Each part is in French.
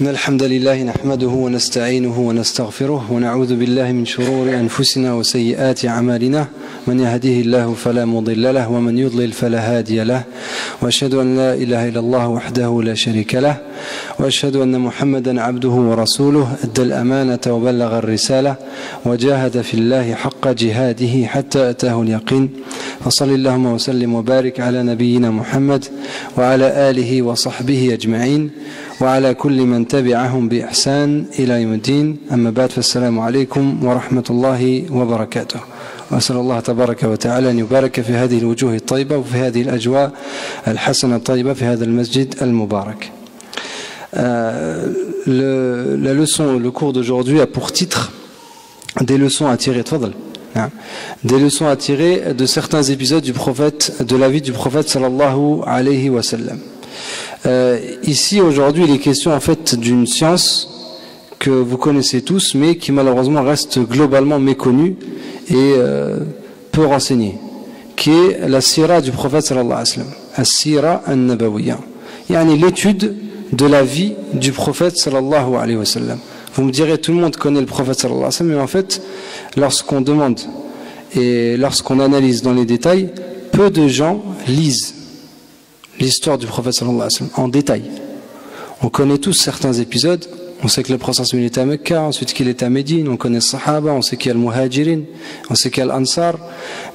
إن الحمد لله نحمده ونستعينه ونستغفره ونعوذ بالله من شرور أنفسنا وسيئات أعمالنا. من يهديه الله فلا مضل له ومن يضلل فلا هادي له. وأشهد أن لا إله إلا الله وحده لا شريك له. وأشهد أن محمدا عبده ورسوله أدى الأمانة وبلغ الرسالة وجاهد في الله حق جهاده حتى أتاه اليقين. فصل اللهم وسلم وبارك على نبينا محمد وعلى آله وصحبه أجمعين. وعلى كل من تبعهم بإحسان إلى يوم الدين. أما بعد فالسلام عليكم ورحمة الله وبركاته. وأسأل الله تبارك وتعالى أن يبارك في هذه الوجوه الطيبة وفي هذه الأجواء الحسنة الطيبة في هذا المسجد المبارك. le, la leçon, le cours d'aujourd'hui a pour titre des leçons à tirer, tfadl, hein, des leçons à tirer de certains épisodes du prophète, de la vie du prophète sallallahu alayhi wa sallam. Euh, ici aujourd'hui il est question en fait d'une science que vous connaissez tous mais qui malheureusement reste globalement méconnue et euh, peu renseignée qui est la sira du prophète sallallahu alayhi wa sallam. As-sira an-nabawiyya. Yani l'étude de la vie du prophète sallallahu alayhi wa sallam. Vous me direz tout le monde connaît le prophète sallallahu alayhi wa sallam mais en fait lorsqu'on demande et lorsqu'on analyse dans les détails peu de gens lisent l'histoire du prophète alayhi en détail. On connaît tous certains épisodes. On sait que le prophète il était à Mecca, ensuite qu'il était à Médine, on connaît le Sahaba, on sait qu'il y a le Muhajirin, on sait qu'il y a l'Ansar.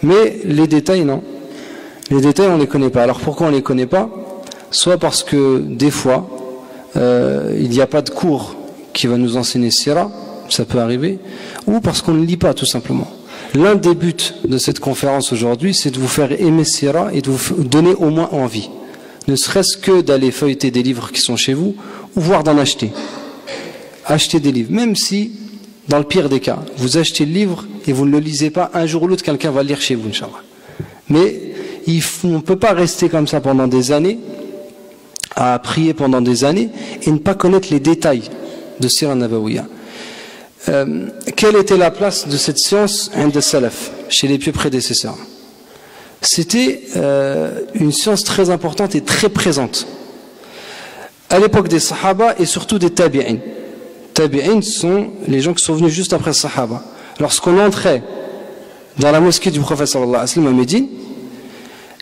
Mais les détails, non. Les détails, on ne les connaît pas. Alors pourquoi on ne les connaît pas? Soit parce que des fois, euh, il n'y a pas de cours qui va nous enseigner Sira, ça peut arriver, ou parce qu'on ne lit pas tout simplement. L'un des buts de cette conférence aujourd'hui, c'est de vous faire aimer Sira et de vous donner au moins envie ne serait-ce que d'aller feuilleter des livres qui sont chez vous, ou voire d'en acheter. Acheter des livres, même si, dans le pire des cas, vous achetez le livre et vous ne le lisez pas, un jour ou l'autre, quelqu'un va le lire chez vous, Inch'Allah. Mais il on ne peut pas rester comme ça pendant des années, à prier pendant des années, et ne pas connaître les détails de Sirah Nabawiya. Euh, quelle était la place de cette science de Salaf, chez les pieux prédécesseurs? C'était euh, une science très importante et très présente. À l'époque des Sahaba et surtout des Tabi'in. Tabi'in sont les gens qui sont venus juste après Sahaba. Lorsqu'on entrait dans la mosquée du prophète sallallahu alayhi wa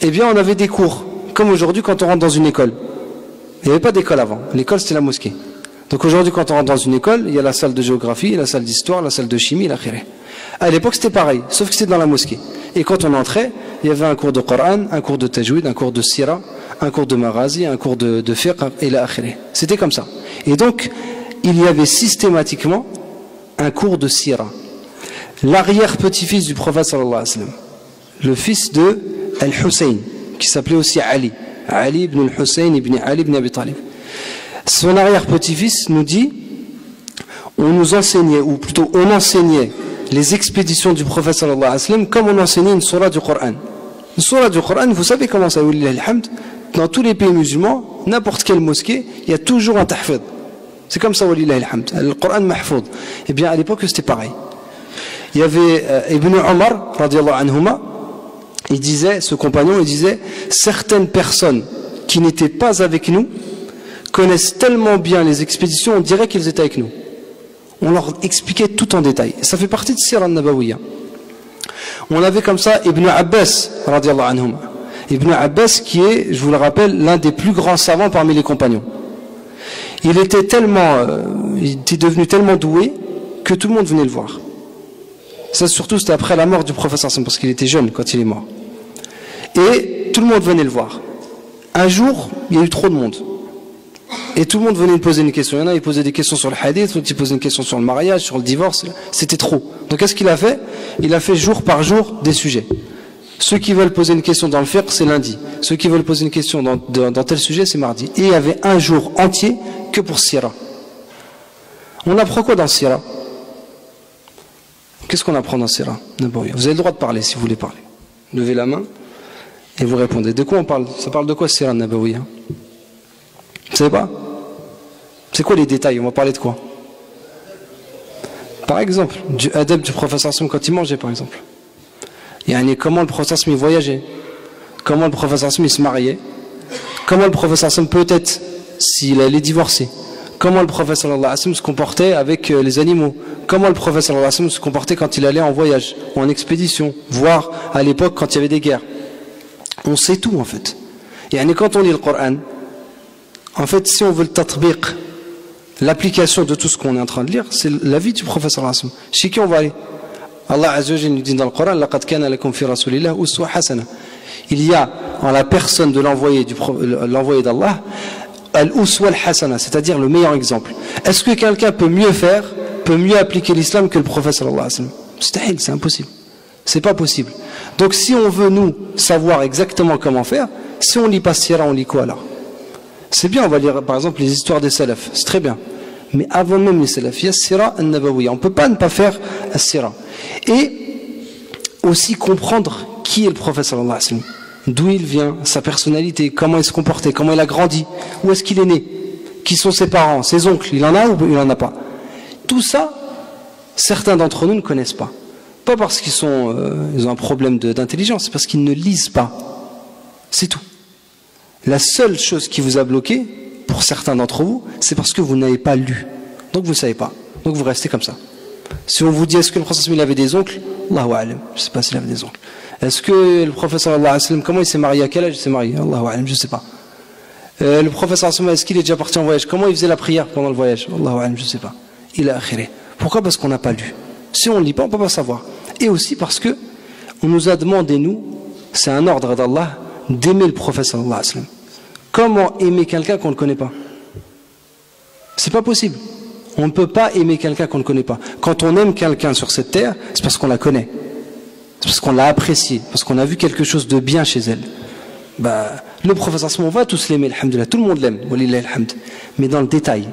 eh bien on avait des cours, comme aujourd'hui quand on rentre dans une école. Il n'y avait pas d'école avant. L'école c'était la mosquée. Donc aujourd'hui quand on rentre dans une école, il y a la salle de géographie, la salle d'histoire, la salle de chimie, la khiré. À l'époque c'était pareil, sauf que c'était dans la mosquée. Et quand on entrait, il y avait un cours de Coran, un cours de Tajwid, un cours de Sira, un cours de Marazi, un cours de, de Fiqh et la C'était comme ça. Et donc, il y avait systématiquement un cours de Sira. L'arrière-petit-fils du prophète sallallahu alayhi wa sallam, le fils de Al-Hussein, qui s'appelait aussi Ali, Ali ibn al-Hussein ibn Ali ibn Abi Talib. Son arrière-petit-fils nous dit, on nous enseignait, ou plutôt on enseignait les expéditions du prophète alayhi wa comme on enseignait une surah du Coran. Une surah du Coran, vous savez comment ça Dans tous les pays musulmans, n'importe quelle mosquée, il y a toujours un tahfid. C'est comme ça, le Coran mahfoud. Eh bien, à l'époque, c'était pareil. Il y avait euh, Ibn Omar, anhuma, il disait, ce compagnon, il disait, certaines personnes qui n'étaient pas avec nous connaissent tellement bien les expéditions, on dirait qu'ils étaient avec nous on leur expliquait tout en détail. Ça fait partie de Sirah Nabawiya. On avait comme ça Ibn Abbas, anhum. Ibn Abbas qui est, je vous le rappelle, l'un des plus grands savants parmi les compagnons. Il était tellement, euh, il était devenu tellement doué que tout le monde venait le voir. Ça surtout c'était après la mort du professeur parce qu'il était jeune quand il est mort. Et tout le monde venait le voir. Un jour, il y a eu trop de monde. Et tout le monde venait me poser une question. Il y en a, ils posaient des questions sur le hadith, d'autres ils posaient une question sur le mariage, sur le divorce. C'était trop. Donc qu'est-ce qu'il a fait? Il a fait jour par jour des sujets. Ceux qui veulent poser une question dans le fiqh, c'est lundi. Ceux qui veulent poser une question dans, tel sujet, c'est mardi. Et il y avait un jour entier que pour Sira. On apprend quoi dans Sira? Qu'est-ce qu'on apprend dans Sira Vous avez le droit de parler si vous voulez parler. Levez la main et vous répondez. De quoi on parle? Ça parle de quoi Sira Nabawi vous savez pas? C'est quoi les détails? On va parler de quoi? Par exemple, du adepte du professeur Sam quand il mangeait, par exemple. Il y a comment le professeur Sam voyageait? Comment le professeur Sam se mariait? Comment le professeur Sam peut-être s'il allait divorcer? Comment le sallam se comportait avec euh, les animaux, comment le sallam se comportait quand il allait en voyage ou en expédition, voire à l'époque quand il y avait des guerres? On sait tout en fait. Et quand on lit le Coran, en fait, si on veut le tatbiq, l'application de tout ce qu'on est en train de lire, c'est la vie du prophète sallallahu alayhi wa sallam. Chez qui on va aller Allah Azza wa nous dit dans le Coran, لَقَدْ كَانَ لَكُمْ فِي رَسُولِ اللَّهِ أُسْوَةٌ حَسَنَةٌ il y a en la personne de l'envoyé d'Allah al-uswa al-hasana, c'est-à-dire le meilleur exemple. Est-ce que quelqu'un peut mieux faire, peut mieux appliquer l'islam que le prophète sallallahu alayhi wa sallam C'est impossible. C'est pas possible. Donc si on veut nous savoir exactement comment faire, si on lit pas Sira, on lit quoi alors C'est bien, on va lire par exemple les histoires des salafs, c'est très bien. Mais avant même les salafs, il y a Sira al-Nabawiya. On peut pas ne pas faire Sira. Et aussi comprendre qui est le prophète sallallahu alayhi wa sallam d'où il vient, sa personnalité, comment il se comportait, comment il a grandi, où est-ce qu'il est né, qui sont ses parents, ses oncles, il en a ou il n'en a pas. Tout ça, certains d'entre nous ne connaissent pas. Pas parce qu'ils euh, ont un problème d'intelligence, c'est parce qu'ils ne lisent pas. C'est tout. La seule chose qui vous a bloqué, pour certains d'entre vous, c'est parce que vous n'avez pas lu. Donc vous ne savez pas. Donc vous restez comme ça. Si on vous dit est-ce que le prophète avait des oncles, Allahu alam, je ne sais pas s'il avait des oncles. Est-ce que le professeur comment il s'est marié? À quel âge il s'est marié? Allah je ne sais pas. Euh, le professeur est-ce qu'il est déjà parti en voyage? Comment il faisait la prière pendant le voyage? Allah je ne sais pas. Il a akhiré. Pourquoi? Parce qu'on n'a pas lu. Si on ne lit pas, on ne peut pas savoir. Et aussi parce que on nous a demandé, nous, c'est un ordre d'Allah, d'aimer le Allah Comment aimer quelqu'un qu'on ne connaît pas? C'est pas possible. On ne peut pas aimer quelqu'un qu'on ne connaît pas. Quand on aime quelqu'un sur cette terre, c'est parce qu'on la connaît parce qu'on l'a apprécié, parce qu'on a vu quelque chose de bien chez elle. Bah, le professeur, on va tous l'aimer, alhamdulillah, tout le monde l'aime, mais dans le détail.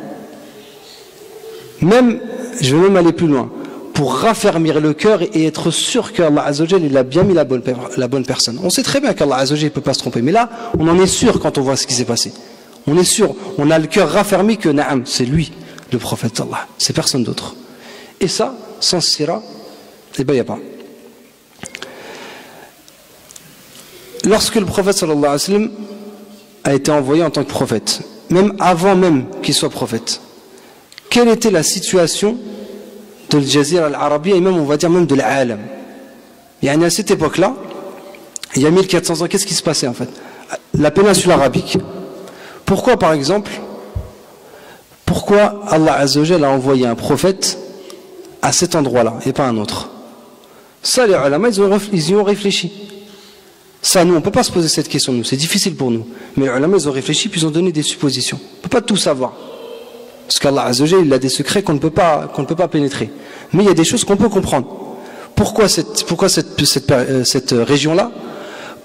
Même, je vais même aller plus loin, pour raffermir le cœur et être sûr qu'Allah Azzawajal, il a bien mis la bonne, personne. On sait très bien qu'Allah Azzawajal ne peut pas se tromper, mais là, on en est sûr quand on voit ce qui s'est passé. On est sûr, on a le cœur raffermi que Naam, c'est lui, le prophète d'Allah, c'est personne d'autre. Et ça, sans sira, eh ben, il n'y a pas. lorsque le prophète sallallahu alayhi wa sallam a été envoyé en tant que prophète, même avant même qu'il soit prophète, quelle était la situation de l'Jazir al-Arabia et même on va dire même de l'Alam a à cette époque-là, il y a 1400 ans, qu'est-ce qui se passait en fait? La péninsule arabique. Pourquoi par exemple Pourquoi Allah Azzawajal a envoyé un prophète à cet endroit-là et pas un autre? Ça les ulama ils y ont réfléchi. Ça, nous, on ne peut pas se poser cette question, nous. C'est difficile pour nous. Mais les ulama, ils ont réfléchi, puis ils ont donné des suppositions. On ne peut pas tout savoir. Parce qu'Allah Azzawajal, il a des secrets qu'on ne, peut pas, pénétrer. Mais il y a des choses qu'on peut comprendre. Pourquoi cette, pourquoi cette, euh, région-là?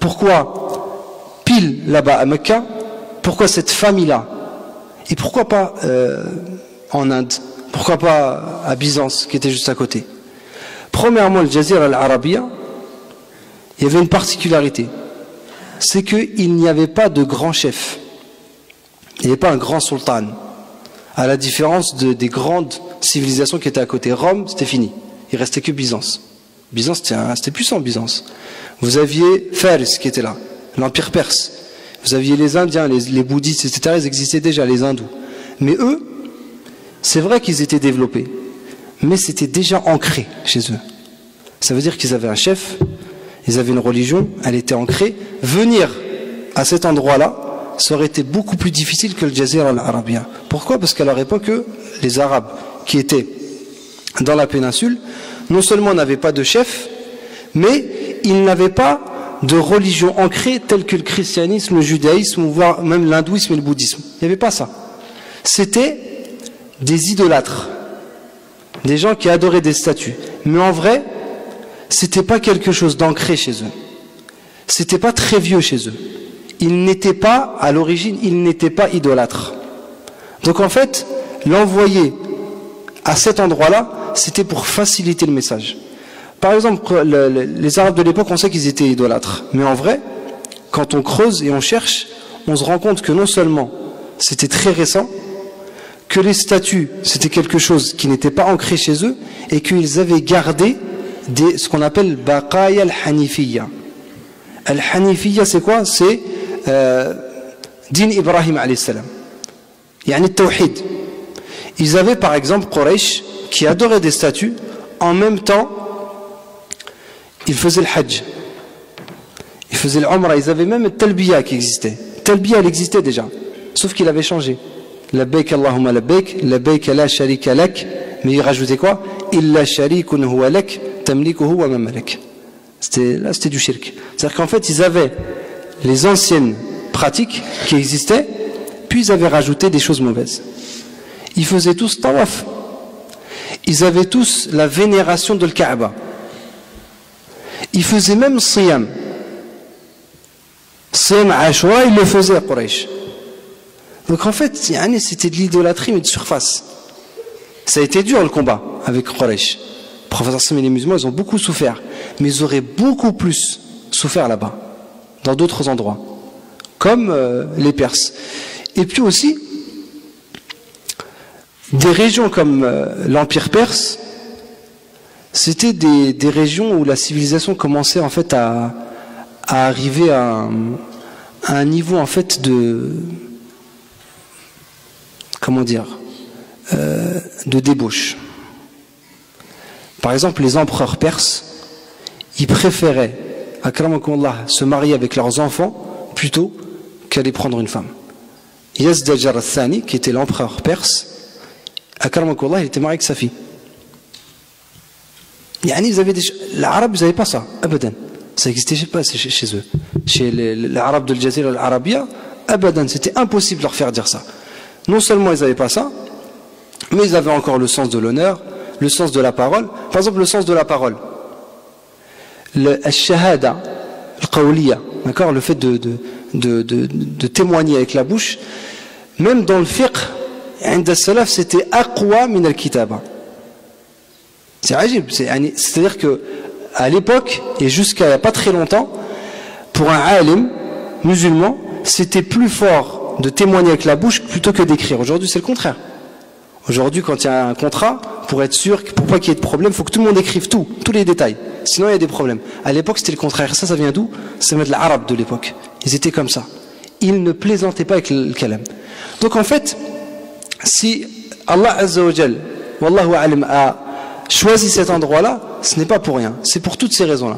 Pourquoi pile là-bas à Mecca? Pourquoi cette famille-là? Et pourquoi pas euh, en Inde? Pourquoi pas à Byzance, qui était juste à côté? Premièrement, le Jazir al-Arabiya, il y avait une particularité. C'est qu'il n'y avait pas de grand chef. Il n'y avait pas un grand sultan. À la différence de, des grandes civilisations qui étaient à côté. Rome, c'était fini. Il restait que Byzance. Byzance, c'était puissant, Byzance. Vous aviez Fars qui était là, l'Empire perse. Vous aviez les Indiens, les, les bouddhistes, etc. Ils existaient déjà, les hindous. Mais eux, c'est vrai qu'ils étaient développés. Mais c'était déjà ancré chez eux. Ça veut dire qu'ils avaient un chef, ils avaient une religion, elle était ancrée. Venir à cet endroit-là, ça aurait été beaucoup plus difficile que le Jazir al-Arabien. Pourquoi? Parce qu'à leur époque, les Arabes qui étaient dans la péninsule, non seulement n'avaient pas de chef, mais ils n'avaient pas de religion ancrée telle que le christianisme, le judaïsme, voire même l'hindouisme et le bouddhisme. Il n'y avait pas ça. C'était des idolâtres, des gens qui adoraient des statues. Mais en vrai, c'était pas quelque chose d'ancré chez eux. C'était pas très vieux chez eux. Ils n'étaient pas, à l'origine, ils n'étaient pas idolâtres. Donc en fait, l'envoyer à cet endroit-là, c'était pour faciliter le message. Par exemple, les Arabes de l'époque, on sait qu'ils étaient idolâtres. Mais en vrai, quand on creuse et on cherche, on se rend compte que non seulement c'était très récent, que les statues, c'était quelque chose qui n'était pas ancré chez eux, et qu'ils avaient gardé ce qu'on appelle baqaya al-hanifiyya. Al-hanifiyya, c'est quoi? C'est din Ibrahim alayhi salam. Yani tawhid. Ils avaient par exemple Quraysh qui adorait des statues, en même temps, ils faisaient le Hajj. Ils faisaient l'Umrah, ils avaient même le Talbiya qui existait. Talbiya, elle existait déjà, sauf qu'il avait changé. La Baik Allahumma la Baik, la sharika lak, mais il rajoutait quoi? Illa sharikun huwa lak, tamlikuhu wa mamalak. C'était, là, c'était du shirk. C'est-à-dire qu'en fait, ils avaient les anciennes pratiques qui existaient, puis ils avaient rajouté des choses mauvaises. Ils faisaient tous tawaf. Ils avaient tous la vénération de Kaaba. Ils faisaient même siyam. Siyam Ashura, ils le faisaient à Quraysh. Donc en fait, c'était de l'idolâtrie, mais de surface. Ça a été dur le combat avec Quraysh. Professeur et les musulmans, ils ont beaucoup souffert. Mais ils auraient beaucoup plus souffert là-bas, dans d'autres endroits, comme euh, les Perses. Et puis aussi, des régions comme euh, l'Empire perse, c'était des, régions où la civilisation commençait en fait à, arriver à un, niveau en fait de comment dire euh, de débauche. Par exemple, les empereurs perses, ils préféraient se marier avec leurs enfants plutôt qu'aller prendre une femme. Yazdajar al-Thani, qui était l'empereur perse, il était marié avec sa fille. avaient des... L'arabe, ils n'avaient pas ça, abadan. Ça n'existait pas chez, eux. Chez les, Arabes de l'Algérie, l'Arabia, abadan, c'était impossible de leur faire dire ça. Non seulement ils n'avaient pas ça, mais ils avaient encore le sens de l'honneur, le sens de la parole. Par exemple, le sens de la parole. Le shahada, le d'accord, le fait de, témoigner avec la bouche, même dans le fiqh, c'était aqwa min al-kitaba. C'est c'est-à-dire que à l'époque et jusqu'à pas très longtemps, pour un alim musulman, c'était plus fort de témoigner avec la bouche plutôt que d'écrire. Aujourd'hui, c'est le contraire. Aujourd'hui, quand il y a un contrat, pour être sûr, pour pas qu'il y ait de problème, il faut que tout le monde écrive tout, tous les détails. Sinon, il y a des problèmes. À l'époque, c'était le contraire. Ça, ça vient d'où? C'est de l'arabe de l'époque. Ils étaient comme ça. Ils ne plaisantaient pas avec le kalam. Donc, en fait, si Allah a choisi cet endroit-là, ce n'est pas pour rien. C'est pour toutes ces raisons-là.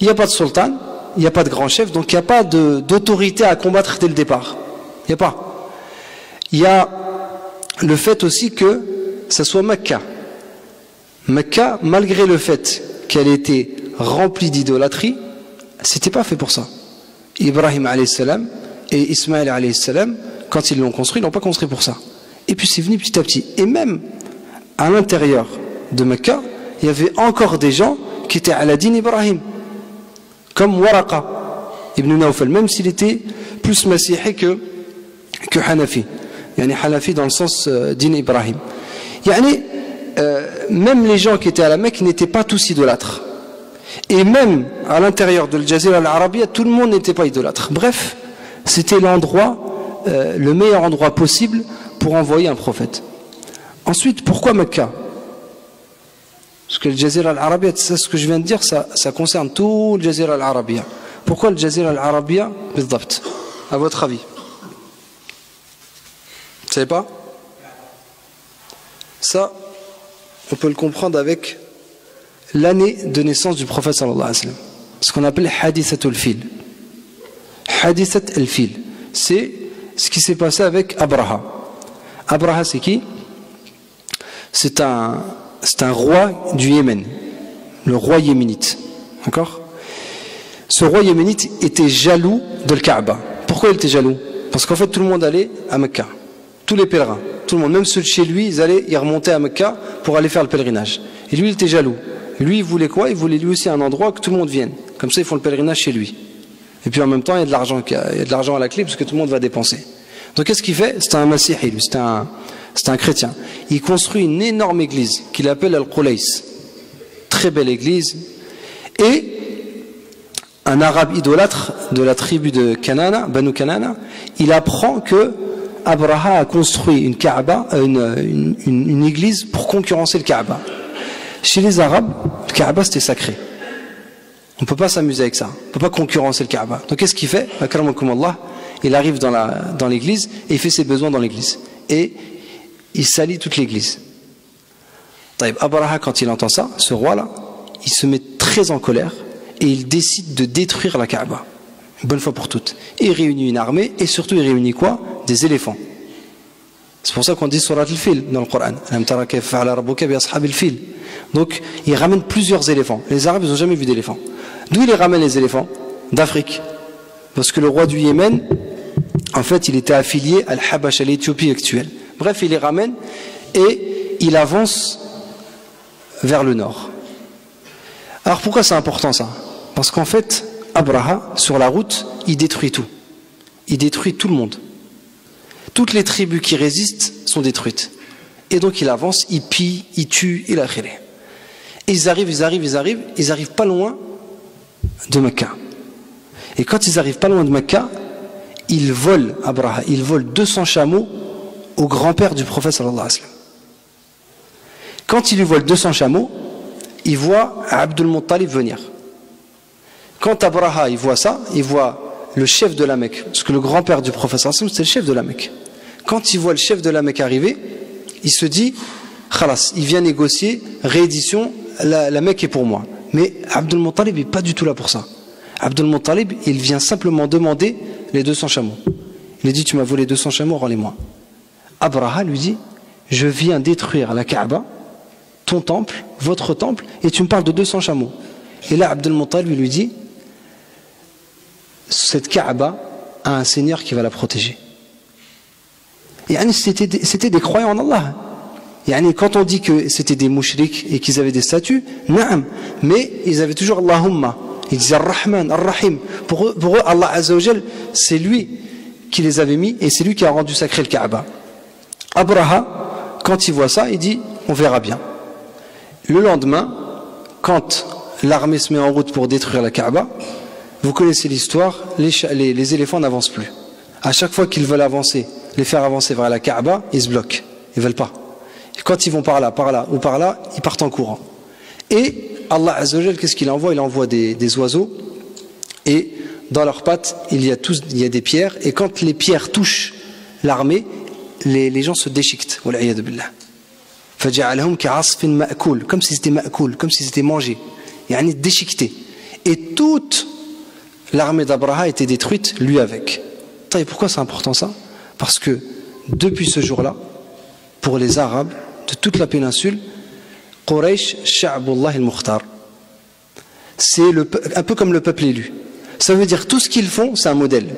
Il n'y a pas de sultan, il n'y a pas de grand chef, donc il n'y a pas d'autorité à combattre dès le départ. Il n'y a pas. Il y a le fait aussi que ce soit Mecca. Mecca, malgré le fait qu'elle était remplie d'idolâtrie, c'était pas fait pour ça. Ibrahim salam et Ismaël salam, quand ils l'ont construit, ils l'ont pas construit pour ça. Et puis c'est venu petit à petit. Et même à l'intérieur de Mecca, il y avait encore des gens qui étaient à la Ibrahim, comme Waraqa ibn Nawfal, même s'il était plus massihi que, que Hanafi. Yani Hanafi dans le sens euh, dîne Ibrahim. Euh, même les gens qui étaient à la Mecque n'étaient pas tous idolâtres. Et même à l'intérieur de l'Jazira al-Arabia, tout le monde n'était pas idolâtre. Bref, c'était l'endroit, euh, le meilleur endroit possible pour envoyer un prophète. Ensuite, pourquoi Mecca? Parce que le Jazir al-Arabia, c'est ce que je viens de dire, ça, ça concerne tout le Jazir al-Arabia. Pourquoi le Jazir al-Arabia À votre avis savez pas Ça, on peut le comprendre avec l'année de naissance du prophète sallallahu alayhi wa. Ce qu'on appelle Hadithatul Fil. Hadithat al-Fil. C'est ce qui s'est passé avec Abraha. Abraha, c'est qui C'est un, roi du Yémen, le roi yéménite. D'accord Ce roi yéménite était jaloux de Kaaba. Pourquoi il était jaloux? Parce qu'en fait, tout le monde allait à Mecca. Tous les pèlerins, tout le monde, même ceux de chez lui, ils allaient y remonter à Mecca pour aller faire le pèlerinage. Et lui, il était jaloux. Lui, il voulait quoi? Il voulait lui aussi un endroit que tout le monde vienne. Comme ça, ils font le pèlerinage chez lui. Et puis en même temps, il y a de l'argent, il y a de l'argent à la clé parce que tout le monde va dépenser. Donc qu'est-ce qu'il fait? C'est un Masihi, lui, c'est un, c'est un chrétien. Il construit une énorme église qu'il appelle Al-Qulais. Très belle église. Et un arabe idolâtre de la tribu de Kanana, Banu Kanana, il apprend que Abraha a construit une, Kaaba, euh, une, église pour concurrencer le Kaaba. Chez les Arabes, le Kaaba c'était sacré. On ne peut pas s'amuser avec ça. On ne peut pas concurrencer le Kaaba. Donc qu'est-ce qu'il fait? Il arrive dans l'église dans et il fait ses besoins dans l'église. Et il salit toute l'église. Abraha, quand il entend ça, ce roi-là, il se met très en colère et il décide de détruire la Kaaba, une bonne fois pour toutes. il réunit une armée et surtout il réunit quoi? Des éléphants. C'est pour ça qu'on dit surat al-fil dans le Coran. Donc il ramène plusieurs éléphants. Les Arabes, ils n'ont jamais vu d'éléphants. D'où il ramène les éléphants? D'Afrique. Parce que le roi du Yémen, en fait, il était affilié à l'Habash, à l'Éthiopie actuelle. Bref, il les ramène et il avance vers le nord. Alors pourquoi c'est important ça? Parce qu'en fait, Abraha, sur la route, il détruit tout. Il détruit tout le monde. Toutes les tribus qui résistent sont détruites. Et donc il avance, il pille, il tue, il a Et ils arrivent, ils arrivent, ils arrivent, ils arrivent pas loin de Mecca. Et quand ils arrivent pas loin de Mecca, ils volent, Abraha, ils volent 200 chameaux au grand-père du prophète. Quand il lui vole 200 chameaux, il voit Abdul Muttalib venir. Quand Abraha il voit ça, il voit le chef de la Mecque, parce que le grand-père du wa sallam, c'était le chef de la Mecque. Quand il voit le chef de la Mecque arriver, il se dit, khalas, il vient négocier, réédition, la, la Mecque est pour moi. Mais Abdul Muttalib n'est pas du tout là pour ça. Abdul Muttalib, il vient simplement demander les 200 chameaux. Il dit Tu m'as volé 200 chameaux, rends-les-moi. Abraha lui dit Je viens détruire la Kaaba, ton temple, votre temple, et tu me parles de 200 chameaux. Et là, Abdul Muttalib lui dit Cette Kaaba a un Seigneur qui va la protéger. C'était des croyants en Allah. Et quand on dit que c'était des mouchriks et qu'ils avaient des statues, mais ils avaient toujours Allahumma. Ils disaient Ar-Rahman, Ar-Rahim. Pour eux Allah Azzawajal, c'est lui qui les avait mis et c'est lui qui a rendu sacré le Kaaba. Abraha, quand il voit ça, il dit On verra bien. Le lendemain, quand l'armée se met en route pour détruire la Kaaba, vous connaissez l'histoire, les, éléphants n'avancent plus. À chaque fois qu'ils veulent avancer, les faire avancer vers la Kaaba, ils se bloquent. Ils ne veulent pas. Quand ils vont par là, par là ou par là, ils partent en courant. Et Allah Azzawajal, qu'est-ce qu'il envoie? Il envoie des, oiseaux et dans leurs pattes, il y, a tous, il y a des pierres et quand les pierres touchent l'armée, les, gens se déchiquetent. Comme si c'était ma'koul, comme si c'était mangé. Yani déchiqueté. Et toute l'armée d'Abraha a été détruite, lui avec. Et pourquoi c'est important ça? Parce que depuis ce jour-là, pour les Arabes de toute la péninsule, Quraysh Sha'bullah al-Mukhtar. C'est un peu comme le peuple élu. Ça veut dire tout ce qu'ils font, c'est un modèle.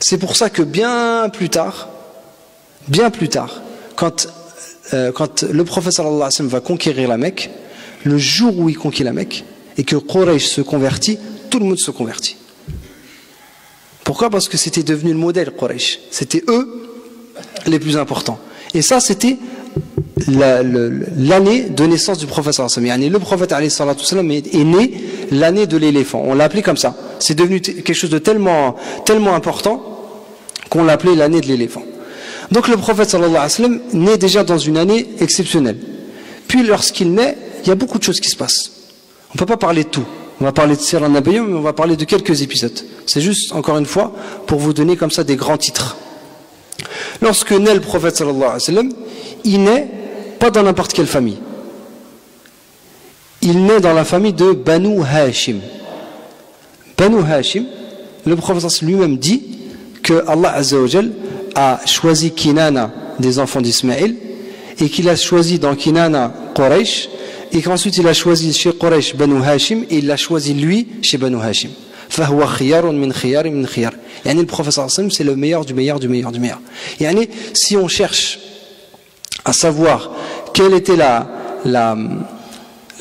C'est pour ça que bien plus tard, bien plus tard, quand, euh, quand le prophète sallallahu alayhi va conquérir la Mecque, le jour où il conquiert la Mecque et que Quraysh se convertit, tout le monde se convertit. Pourquoi? Parce que c'était devenu le modèle Quraysh. C'était eux les plus importants. Et ça, c'était l'année de naissance du prophète Le prophète est né l'année de l'éléphant. On l'a appelé comme ça. C'est devenu quelque chose de tellement, tellement important qu'on l'appelait l'année de l'éléphant. Donc le prophète sallallahu alayhi naît déjà dans une année exceptionnelle. Puis lorsqu'il naît, il y a beaucoup de choses qui se passent. On ne peut pas parler de tout. On va parler de Sirah Nabayum, mais on va parler de quelques épisodes. C'est juste, encore une fois, pour vous donner comme ça des grands titres. Lorsque naît le prophète alayhi wa sallam, il naît pas dans n'importe quelle famille. Il naît dans la famille de Banu Hashim. Banu Hashim, le prophète lui-même dit que Allah a choisi Kinana des enfants d'Ismaël et qu'il a choisi dans Kinana Quraysh et qu'ensuite il a choisi chez Quraysh Banu Hashim et il l'a choisi lui chez Banu Hashim. فهو خيار من خيار من خيار يعني le prophète c'est le meilleur du meilleur du meilleur du meilleur يعني si on cherche à savoir quelle était la, la,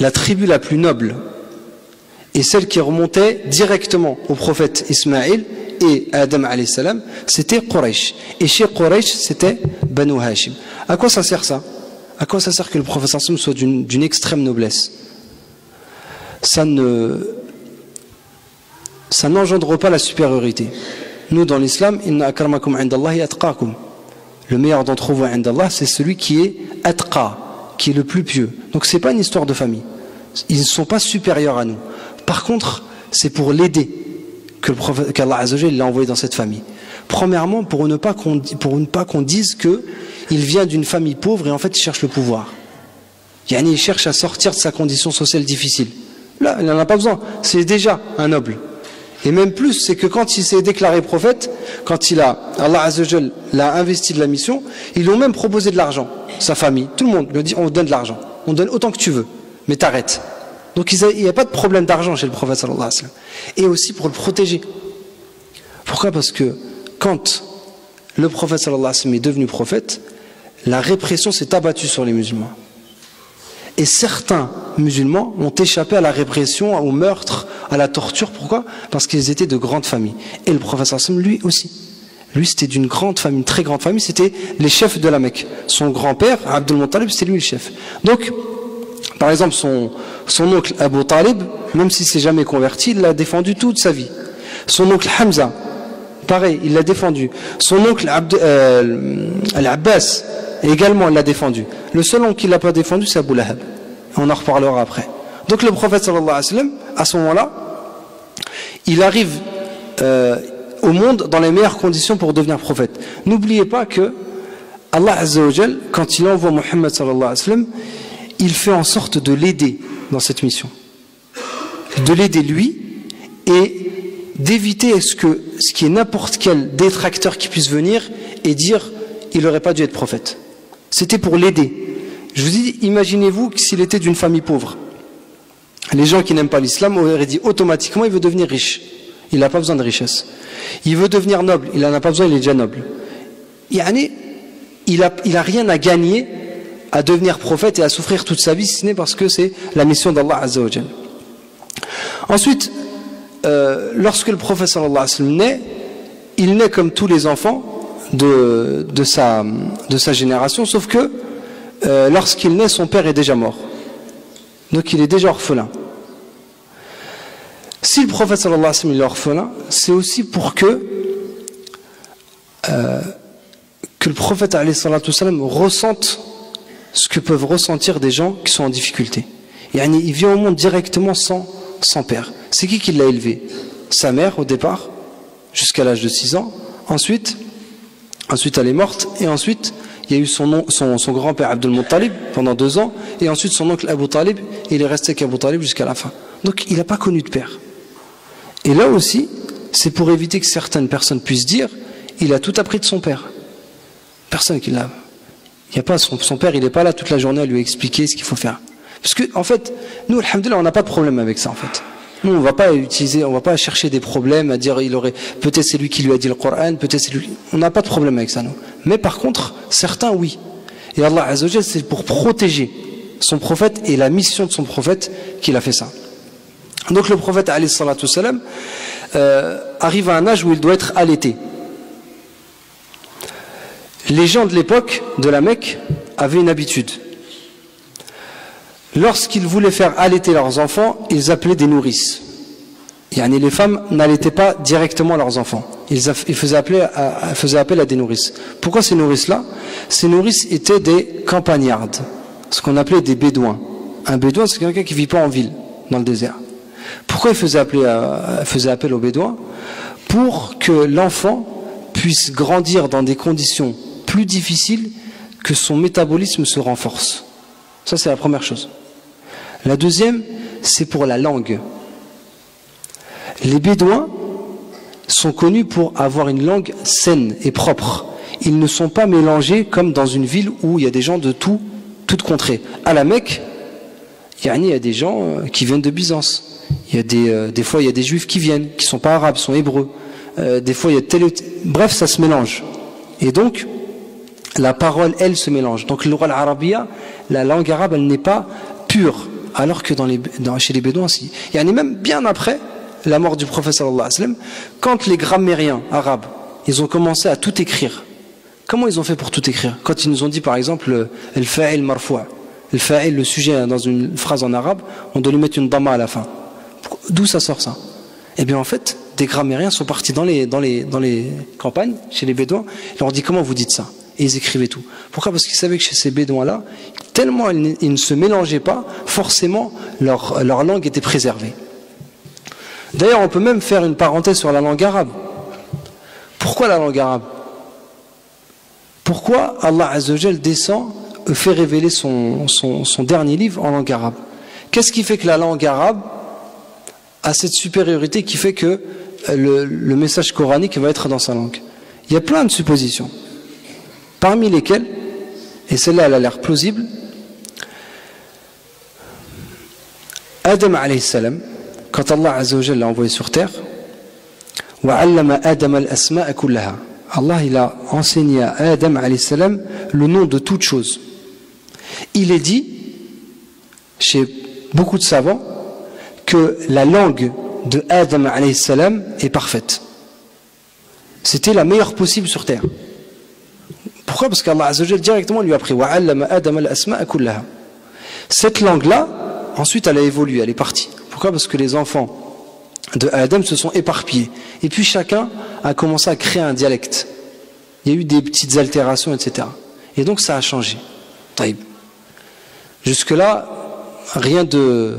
la tribu la plus noble et celle qui remontait directement au prophète Ismaël et Adam salam, c'était Quraysh. Et chez Quraysh, c'était Banu Hashim. À quoi ça sert ça À quoi ça sert que le prophète soit d'une extrême noblesse? Ça ne ça n'engendre pas la supériorité. Nous, dans l'islam. Le meilleur d'entre vous, Allah, c'est celui qui est atqa, qui est le plus pieux. Donc ce n'est pas une histoire de famille. Ils ne sont pas supérieurs à nous. Par contre, c'est pour l'aider que qu'Allah l'a envoyé dans cette famille. Premièrement, pour ne pas qu'on dise que il vient d'une famille pauvre et en fait il cherche le pouvoir. Yani il cherche à sortir de sa condition sociale difficile. Là, il n'en a pas besoin. C'est déjà un noble. Et même plus, c'est que quand il s'est déclaré prophète, quand il a, Allah Azzawajal l'a investi de la mission, ils lui ont même proposé de l'argent, sa famille, tout le monde lui a dit on donne de l'argent, on donne autant que tu veux, mais t'arrêtes. Donc il n'y a pas de problème d'argent chez le prophète. Et aussi pour le protéger. Pourquoi? Parce que quand le prophète sallallahu alayhi wa est devenu prophète, la répression s'est abattue sur les musulmans. Et certains musulmans ont échappé à la répression, au meurtre, à la torture. Pourquoi? Parce qu'ils étaient de grandes familles. Et le prophète lui aussi. Lui, c'était d'une grande famille, une très grande famille. C'était les chefs de la Mecque. Son grand-père, Abdul Muttalib, c'était lui le chef. Donc, par exemple, son, son oncle Abu Talib, même s'il s'est jamais converti, il l'a défendu toute sa vie. Son oncle Hamza, pareil, il l'a défendu. Son oncle euh, Al-Abbas, également, l'a défendu. Le seul oncle qui l'a pas défendu, c'est Abu Lahab. On en reparlera après. Donc le prophète à ce moment-là, il arrive euh, au monde dans les meilleures conditions pour devenir prophète. N'oubliez pas que Allah Azza wa quand il envoie sallam, il fait en sorte de l'aider dans cette mission. De l'aider lui et d'éviter ce que ce qui est n'importe quel détracteur qui puisse venir et dire il n'aurait pas dû être prophète. C'était pour l'aider. Je vous dis, imaginez-vous s'il était d'une famille pauvre, les gens qui n'aiment pas l'islam auraient dit automatiquement il veut devenir riche. Il n'a pas besoin de richesse. Il veut devenir noble. Il n'en a pas besoin, il est déjà noble. il n'a il a rien à gagner à devenir prophète et à souffrir toute sa vie, si ce n'est parce que c'est la mission d'Allah Azzawajal. Ensuite, euh, lorsque le prophète sallallahu naît, il naît comme tous les enfants de, sa, génération, sauf que euh, lorsqu'il naît, son père est déjà mort. Donc il est déjà orphelin. Si le prophète sallallahu alayhi wa est orphelin, c'est aussi pour que, euh, le prophète alayhi sallam ressente ce que peuvent ressentir des gens qui sont en difficulté. Il vient au monde directement sans père. C'est qui qui l'a élevé? Sa mère au départ, jusqu'à l'âge de 6 ans. Ensuite, ensuite elle est morte. Et ensuite, il y a eu son, son, grand-père Abdul Muttalib pendant deux ans. Et ensuite son oncle Abu Talib. Il est resté avec Abu Talib jusqu'à la fin. Donc il n'a pas connu de père. Et là aussi, c'est pour éviter que certaines personnes puissent dire il a tout appris de son père. Personne qui l'a il y a pas son, père, il n'est pas là toute la journée à lui expliquer ce qu'il faut faire. Parce que, en fait, nous, alhamdoulilah, on n'a pas de problème avec ça, en fait. Nous, on va pas utiliser, on va pas chercher des problèmes à dire, il aurait, peut-être c'est lui qui lui a dit le Coran, peut-être c'est lui. On n'a pas de problème avec ça, nous. Mais par contre, certains, oui. Et Allah Azzawajal, c'est pour protéger son prophète et la mission de son prophète qu'il a fait ça. Donc le prophète, alayhi salam, euh, arrive à un âge où il doit être allaité les gens de l'époque de la Mecque avaient une habitude. Lorsqu'ils voulaient faire allaiter leurs enfants, ils appelaient des nourrices. Yani les femmes n'allaitaient pas directement leurs enfants. Ils, faisaient, appel à, des nourrices. Pourquoi ces nourrices-là? Ces nourrices étaient des campagnardes, ce qu'on appelait des bédouins. Un bédouin, c'est quelqu'un qui ne vit pas en ville, dans le désert. Pourquoi ils faisaient, appel aux bédouins? Pour que l'enfant puisse grandir dans des conditions plus difficile que son métabolisme se renforce. Ça, c'est la première chose. La deuxième, c'est pour la langue. Les Bédouins sont connus pour avoir une langue saine et propre. Ils ne sont pas mélangés comme dans une ville où il y a des gens de tout, toutes contrées. À la Mecque, il y a des gens euh, qui viennent de Byzance. Il y a des, euh, des fois, il y a des juifs qui viennent, qui ne sont pas arabes, sont hébreux. Euh, des fois, il y a tel... Bref, ça se mélange. Et donc, la parole, elle, se mélange. Donc, le arabiya, la langue arabe, elle n'est pas pure. Alors que chez les Bédouins, si. Il y en a même bien après la mort du prophète sallallahu quand les grammairiens arabes, ils ont commencé à tout écrire. Comment ils ont fait pour tout écrire? Quand ils nous ont dit, par exemple, le fa'il marfoua, le fa'il, le sujet dans une phrase en arabe, on doit lui mettre une dama à la fin. D'où ça sort ça? Eh bien, en fait, des grammairiens sont partis dans les, dans les, dans les campagnes, chez les Bédouins, et leur ont dit comment vous dites ça? Et ils écrivaient tout. Pourquoi? Parce qu'ils savaient que chez ces bédouins-là, tellement ils ne se mélangeaient pas, forcément leur, langue était préservée. D'ailleurs, on peut même faire une parenthèse sur la langue arabe. Pourquoi la langue arabe? Pourquoi Allah Azzawajal descend, euh, fait révéler son, dernier livre en langue arabe? Qu'est-ce qui fait que la langue arabe a cette supériorité qui fait que euh, le message coranique va être dans sa langue? Il y a plein de suppositions, parmi lesquelles, et celle-là elle a l'air plausible, Adam alayhi salam, quand Allah Azzawajal l'a envoyé sur terre, Allah il a enseigné à Adam salam le nom de toute chose. Il est dit chez beaucoup de savants que la langue de Adam salam est parfaite. C'était la meilleure possible sur terre. Pourquoi Parce qu'Allah directement lui a pris Cette langue-là, ensuite elle a évolué, elle est partie. Pourquoi Parce que les enfants de Adam se sont éparpillés. Et puis chacun a commencé à créer un dialecte. Il y a eu des petites altérations, etc. Et donc ça a changé. Jusque-là, rien de,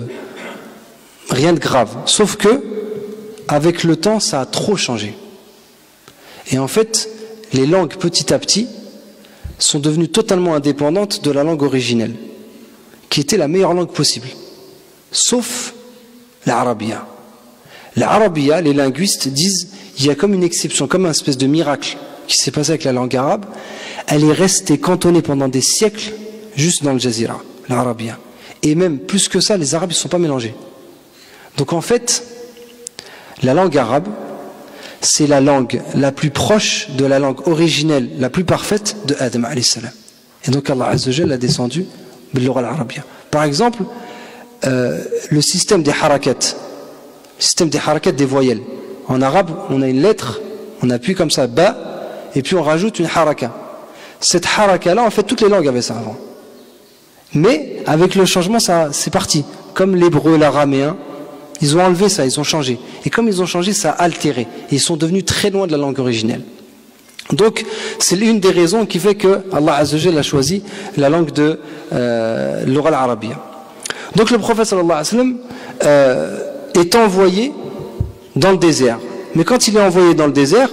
rien de grave. Sauf que, avec le temps, ça a trop changé. Et en fait, les langues, petit à petit, sont devenues totalement indépendantes de la langue originelle, qui était la meilleure langue possible. Sauf l'arabia. L'arabia, les linguistes disent, il y a comme une exception, comme un espèce de miracle qui s'est passé avec la langue arabe. Elle est restée cantonnée pendant des siècles juste dans le Jazira, l'arabia. Et même plus que ça, les arabes ne sont pas mélangés. Donc en fait, la langue arabe, c'est la langue la plus proche de la langue originelle, la plus parfaite de Adam salam. Et donc Allah Azzawajal l'a descendu. Par exemple, euh, le système des harakats, système des harakat des voyelles. En arabe, on a une lettre, on appuie comme ça, ba, et puis on rajoute une haraka. Cette haraka-là, en fait, toutes les langues avaient ça avant. Mais avec le changement, ça, c'est parti. Comme l'hébreu, l'araméen, ils ont enlevé ça, ils ont changé. Et comme ils ont changé, ça a altéré. Ils sont devenus très loin de la langue originelle. Donc, c'est l'une des raisons qui fait que Allah a choisi la langue de euh, l'oral arabia. Donc, le prophète sallallahu alayhi wa sallam, euh, est envoyé dans le désert. Mais quand il est envoyé dans le désert,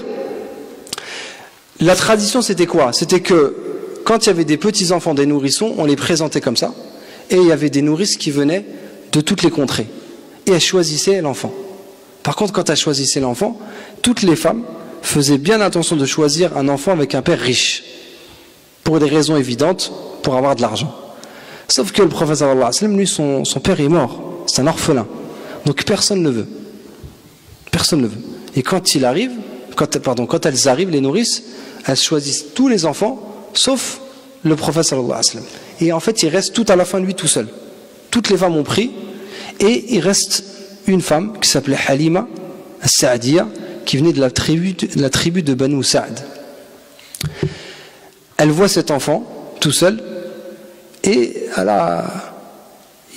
la tradition c'était quoi? C'était que quand il y avait des petits enfants, des nourrissons, on les présentait comme ça, et il y avait des nourrices qui venaient de toutes les contrées, et elles choisissaient l'enfant. Par contre, quand elles choisissaient l'enfant, toutes les femmes faisaient bien attention de choisir un enfant avec un père riche, pour des raisons évidentes, pour avoir de l'argent. Sauf que le professeur, lui, son, père est mort, c'est un orphelin. Donc personne ne veut. Personne ne veut. Et quand il arrive, quand, quand elles arrivent, les nourrices, elles choisissent tous les enfants, sauf le prophète. Et en fait, il reste tout à la fin lui tout seul. Toutes les femmes ont pris, et il reste une femme qui s'appelait Halima, Sa'adiyya, qui venait de la tribu de, la tribu de Banu Sa'ad. Elle voit cet enfant tout seul, et elle a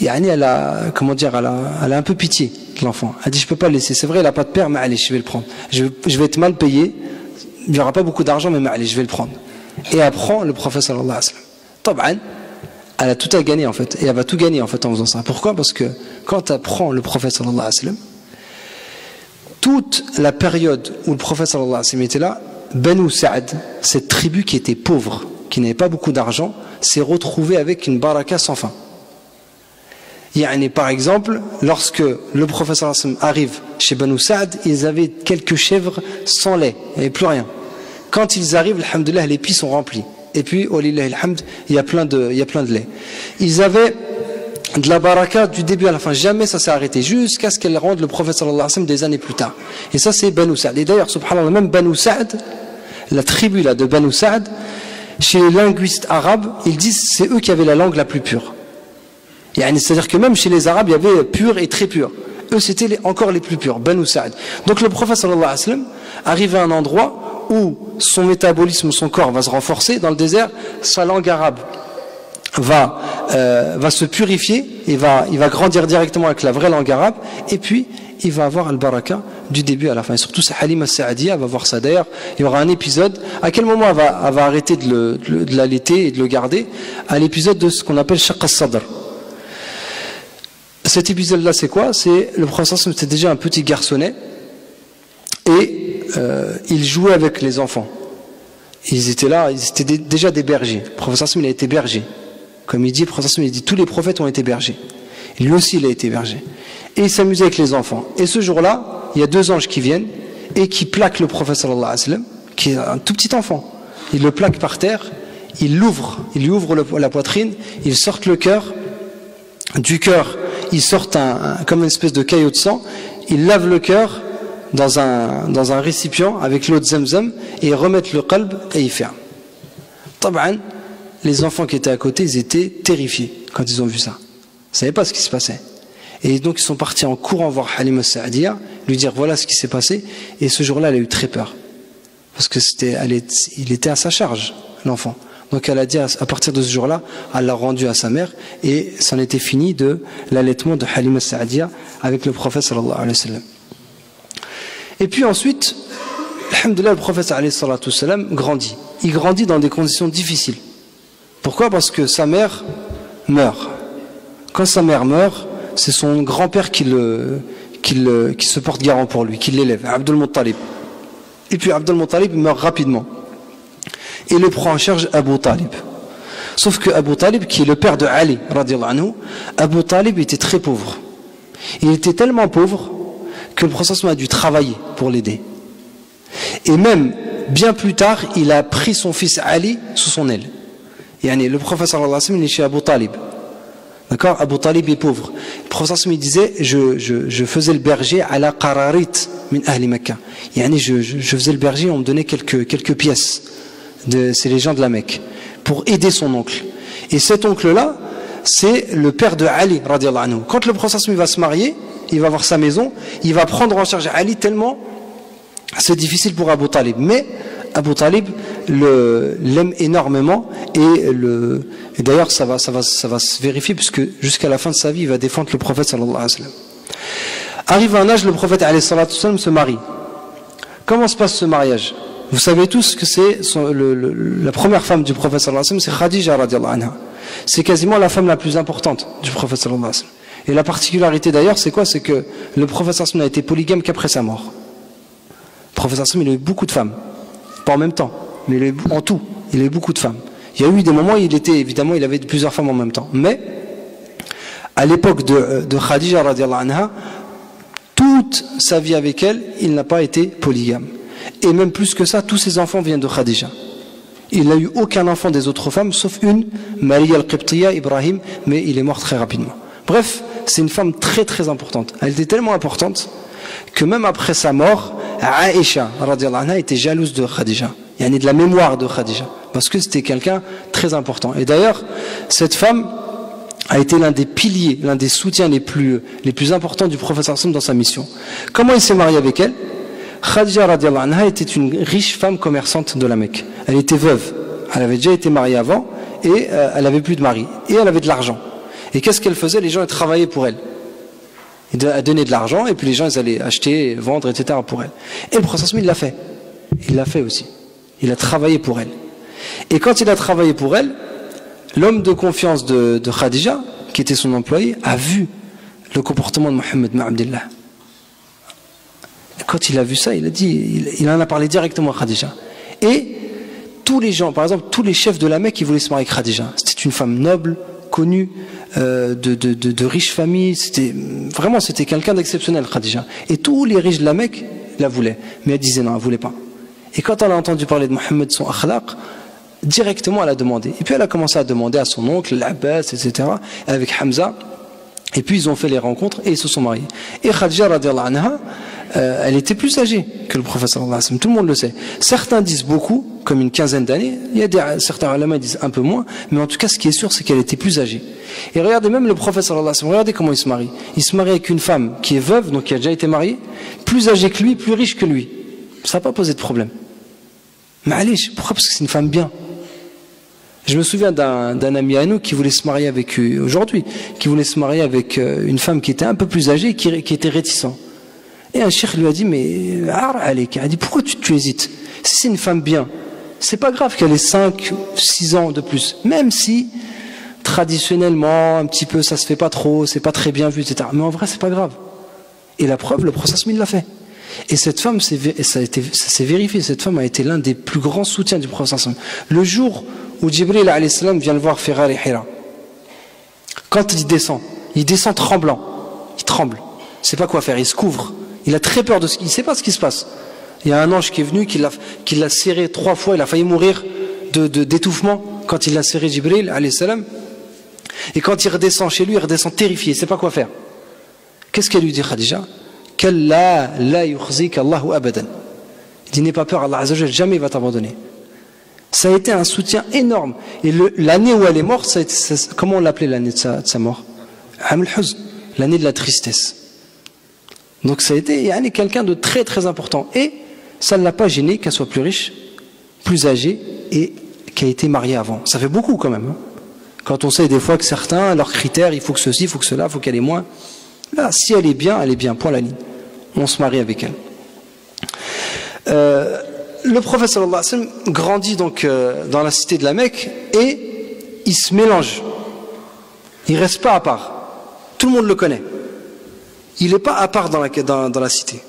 elle a, comment dire, elle a, un peu pitié de l'enfant. Elle dit, je peux pas le laisser. C'est vrai, il n'a pas de père, mais allez, je vais le prendre. Je, vais être mal payé. Il n'y aura pas beaucoup d'argent, mais allez, je vais le prendre. Et elle prend le prophète sallallahu alayhi wa sallam. Elle a tout à gagner en fait. Et elle va tout gagner en fait en faisant ça. Pourquoi? Parce que quand elle prend le prophète sallallahu alayhi wa sallam, toute la période où le prophète sallallahu alayhi wa sallam était là, Banu Sa'ad, cette tribu qui était pauvre, qui n'avait pas beaucoup d'argent, s'est retrouvée avec une baraka sans fin par exemple, lorsque le professeur arrive chez Banu Saad, ils avaient quelques chèvres sans lait, il n'y avait plus rien. Quand ils arrivent, alhamdoulilah, les pieds sont remplis. Et puis, il y a plein de, il y a plein de lait. Ils avaient de la baraka du début à la fin. Jamais ça s'est arrêté, jusqu'à ce qu'elle rende le prophète sallallahu alayhi wa des années plus tard. Et ça, c'est Banu Saad. Et d'ailleurs, subhanallah, même Banu Saad, la tribu là, de Banu Saad, chez les linguistes arabes, ils disent c'est eux qui avaient la langue la plus pure. C'est-à-dire que même chez les Arabes, il y avait pur et très pur. Eux, c'était encore les plus purs, Banu Sa'ad. Donc le prophète sallallahu alayhi wa sallam arrive à un endroit où son métabolisme, son corps va se renforcer dans le désert, sa langue arabe va, euh, va se purifier et va, il va grandir directement avec la vraie langue arabe et puis il va avoir al-baraka du début à la fin. Et surtout, c'est Halima Sa'adiya va voir ça. D'ailleurs, il y aura un épisode. À quel moment elle va, va arrêter de, l'allaiter et de le garder? À l'épisode de ce qu'on appelle Shaq sadr cet épisode-là, c'est quoi? C'est le professeur, c'était déjà un petit garçonnet et euh, il jouait avec les enfants. ils étaient là, ils étaient déjà des bergers. Le professeur il a été berger. Comme il dit, professeur dit tous les prophètes ont été bergers. lui aussi, il a été berger. Et il s'amusait avec les enfants. Et ce jour-là, il y a deux anges qui viennent et qui plaquent le prophète qui est un tout petit enfant. Ils le plaquent par terre, ils l'ouvrent, ils lui ouvrent la poitrine, ils sortent le cœur. Du cœur, ils sortent comme une espèce de caillot de sang, ils lavent le cœur dans un, dans un récipient avec l'eau de zemzem et ils remettent le qalb et ils ferment. Taban, les enfants qui étaient à côté, ils étaient terrifiés quand ils ont vu ça. Ils ne savaient pas ce qui se passait. Et donc ils sont partis en courant voir Halim Sa'adia, lui dire voilà ce qui s'est passé. Et ce jour-là, elle a eu très peur. Parce que c'était, il était à sa charge, l'enfant. Donc elle a dit à partir de ce jour-là, elle l'a rendu à sa mère et c'en était fini de l'allaitement de Halim Sa'adia avec le prophète sallallahu alayhi wa sallam. Et puis ensuite, le prophète grandit. Il grandit dans des conditions difficiles. Pourquoi? Parce que sa mère meurt. Quand sa mère meurt, c'est son grand-père qui, qui, se porte garant pour lui, qui l'élève, Abdul Muttalib. Et puis Abdul Muttalib meurt rapidement. Et le prend en charge Abu Talib. Sauf que Abu Talib, qui est le père de Ali, anhu, Abu Talib était très pauvre. Il était tellement pauvre que le processus a dû travailler pour l'aider. Et même, bien plus tard, il a pris son fils Ali sous son aile. Yani, le professeur sallallahu sallam, est chez Abu Talib. D'accord? Abu Talib est pauvre. Le professeur me disait je, faisais le berger à la qararit min ahli Mecca. Yani, je, je, faisais le berger, on me donnait quelques, pièces. C'est les gens de la Mecque. Pour aider son oncle. Et cet oncle-là, c'est le père de Ali, anhu. Quand le professeur va se marier, il va avoir sa maison, il va prendre en charge Ali tellement c'est difficile pour Abu Talib. Mais Abu Talib l'aime énormément et, d'ailleurs ça va, se vérifier puisque jusqu'à la fin de sa vie il va défendre le prophète sallallahu alayhi wa sallam. Arrive un âge, le prophète se marie. Comment se passe ce mariage? Vous savez tous que c'est la première femme du prophète sallallahu alayhi wa sallam, c'est Khadija radiallahu. C'est quasiment la femme la plus importante du prophète sallallahu alayhi. Et la particularité d'ailleurs, c'est quoi? C'est que le professeur n'a été polygame qu'après sa mort. Le professeur il a eu beaucoup de femmes. Pas en même temps, mais en tout, il a eu beaucoup de femmes. Il y a eu des moments où il était, évidemment, il avait plusieurs femmes en même temps. Mais, à l'époque de, de Khadija, anha, toute sa vie avec elle, il n'a pas été polygame. Et même plus que ça, tous ses enfants viennent de Khadija. Il n'a eu aucun enfant des autres femmes, sauf une, Maria al-Qibtiya, Ibrahim, mais il est mort très rapidement. Bref, c'est une femme très très importante. Elle était tellement importante que même après sa mort, Aïcha était jalouse de Khadija. Il y a de la mémoire de Khadija. Parce que c'était quelqu'un très important. Et d'ailleurs, cette femme a été l'un des piliers, l'un des soutiens les plus, les plus importants du professeur Sam dans sa mission. Comment il s'est marié avec elle? Khadija anha était une riche femme commerçante de la Mecque. Elle était veuve. Elle avait déjà été mariée avant et euh, elle avait plus de mari. Et elle avait de l'argent. Et qu'est-ce qu'elle faisait? Les gens travaillaient pour elle. Elle donnait de l'argent et puis les gens ils allaient acheter, vendre, etc. pour elle. Et le prophète il l'a fait. Il l'a fait aussi. Il a travaillé pour elle. Et quand il a travaillé pour elle, l'homme de confiance de, Khadija, qui était son employé, a vu le comportement de Mohammed Ma'abdillah. Quand il a vu ça, il a dit, il, en a parlé directement à Khadija. Et tous les gens, par exemple, tous les chefs de la Mecque qui voulaient se marier avec Khadija, c'était une femme noble, connue, euh, de, riches familles. C'était vraiment c'était quelqu'un d'exceptionnel, Khadija. Et tous les riches de la Mecque la voulaient, mais elle disait non, elle voulait pas. Et quand elle a entendu parler de Mohammed, son akhlaq, directement elle a demandé. Et puis elle a commencé à demander à son oncle, l'Abbas, etc., avec Hamza. Et puis ils ont fait les rencontres et ils se sont mariés. Et Khadija, anha, euh, elle était plus âgée que le professeur Tout le monde le sait. Certains disent beaucoup, comme une quinzaine d'années. Il y a des, certains ulama disent un peu moins. Mais en tout cas, ce qui est sûr, c'est qu'elle était plus âgée. Et regardez même le professeur regardez comment il se marie. Il se marie avec une femme qui est veuve, donc qui a déjà été mariée, plus âgée que lui, plus riche que lui. Ça n'a pas posé de problème. Mais allez, pourquoi? Parce que c'est une femme bien. Je me souviens d'un ami à nous qui voulait se marier avec euh, aujourd'hui, qui voulait se marier avec euh, une femme qui était un peu plus âgée et qui, qui était réticent. Et un cheikh lui a dit, mais il a dit, pourquoi tu, hésites? Si c'est une femme bien, c'est pas grave qu'elle ait 5, 6 ans de plus. Même si, traditionnellement, un petit peu, ça se fait pas trop, c'est pas très bien vu, etc. Mais en vrai, c'est pas grave. Et la preuve, le il l'a fait. Et cette femme, ça, s'est vérifié, cette femme a été l'un des plus grands soutiens du prophète. Le jour où Jibril vient le voir faire Hira, quand il descend, il descend tremblant, il tremble, il sait pas quoi faire, il se couvre, il a très peur de ce qu'il ne sait pas ce qui se passe. Il y a un ange qui est venu, qui l'a serré trois fois, il a failli mourir d'étouffement de, quand il a serré Jibril salam. Et quand il redescend chez lui, il redescend terrifié, il sait pas quoi faire. Qu'est-ce qu'elle lui dit Khadija? La abadan. Il dit n'aie pas peur, Allah jamais va t'abandonner. Ça a été un soutien énorme. Et l'année où elle est morte, comment on l'appelait l'année de sa mort? L'année de la tristesse. Donc ça a été quelqu'un de très très important. Et ça ne l'a pas gêné qu'elle soit plus riche, plus âgée et qui a été mariée avant. Ça fait beaucoup quand même. Hein. Quand on sait des fois que certains, leurs critères, il faut que ceci, il faut que cela, il faut qu'elle ait moins. Là, si elle est bien, elle est bien, point la ligne. On se marie avec elle. Euh, le prophète sallallahu alayhi wa sallam grandit donc euh, dans la cité de la Mecque et il se mélange. Il reste pas à part. Tout le monde le connaît. Il n'est pas à part dans la, cité.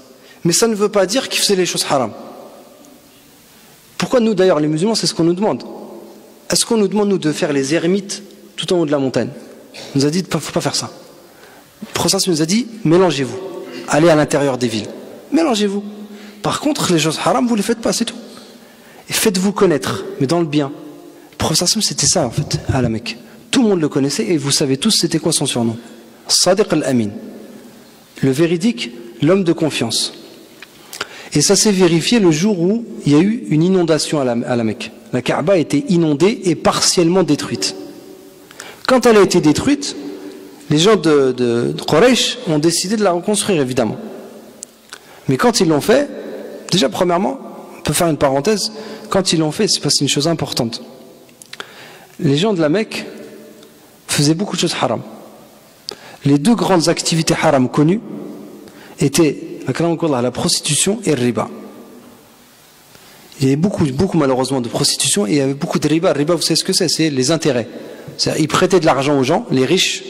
Mais ça ne veut pas dire qu'il faisait les choses haram. Pourquoi nous d'ailleurs, les musulmans, c'est ce qu'on nous demande? Est-ce qu'on nous demande, nous, de faire les ermites tout en haut de la montagne? Il nous a dit, il ne faut pas faire ça. Prophète nous a dit, mélangez-vous. Allez à l'intérieur des villes. Mélangez-vous. Par contre, les choses haram, vous ne les faites pas, c'est tout. Et faites-vous connaître, mais dans le bien. Prophète c'était ça, en fait, à la Mecque. Tout le monde le connaissait et vous savez tous c'était quoi son surnom. Sadiq al-Amin. Le véridique, l'homme de confiance. Et ça s'est vérifié le jour où il y a eu une inondation à la, Mecque. La Kaaba a été inondée et partiellement détruite. Quand elle a été détruite, les gens de, de, ont décidé de la reconstruire, évidemment. Mais quand ils l'ont fait, déjà premièrement, on peut faire une parenthèse, quand ils l'ont fait, c'est passé une chose importante. Les gens de la Mecque faisaient beaucoup de choses haram. Les deux grandes activités haram connues étaient la prostitution et le riba. Il y avait beaucoup, beaucoup malheureusement de prostitution et il y avait beaucoup de riba. Riba, vous savez ce que c'est? C'est les intérêts. Ils prêtaient de l'argent aux gens, les riches,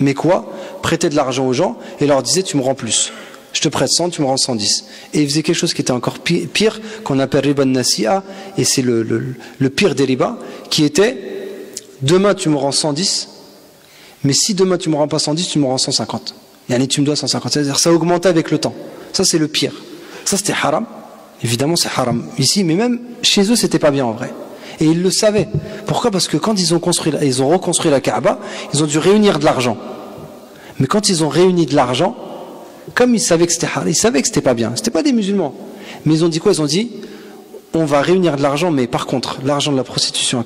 mais quoi? Prêtaient de l'argent aux gens et leur disaient tu me rends plus. Je te prête 100, tu me rends 110. Et ils faisaient quelque chose qui était encore pire, qu'on appelle riba nasi'a, et c'est le, le, pire des riba, qui était demain tu me rends 110, mais si demain tu me rends pas 110, tu me rends 150. Et tu me dois 150. C'est-à-dire ça augmentait avec le temps. Ça, c'est le pire. Ça, c'était haram. Évidemment, c'est haram ici, mais même chez eux, c'était pas bien en vrai. Et ils le savaient. Pourquoi? Parce que quand ils ont, construit, ils ont reconstruit la Kaaba, ils ont dû réunir de l'argent. Mais quand ils ont réuni de l'argent, comme ils savaient que c'était haram, ils savaient que c'était pas bien. C'était pas des musulmans. Mais ils ont dit quoi? Ils ont dit on va réunir de l'argent, mais par contre, l'argent de la prostitution,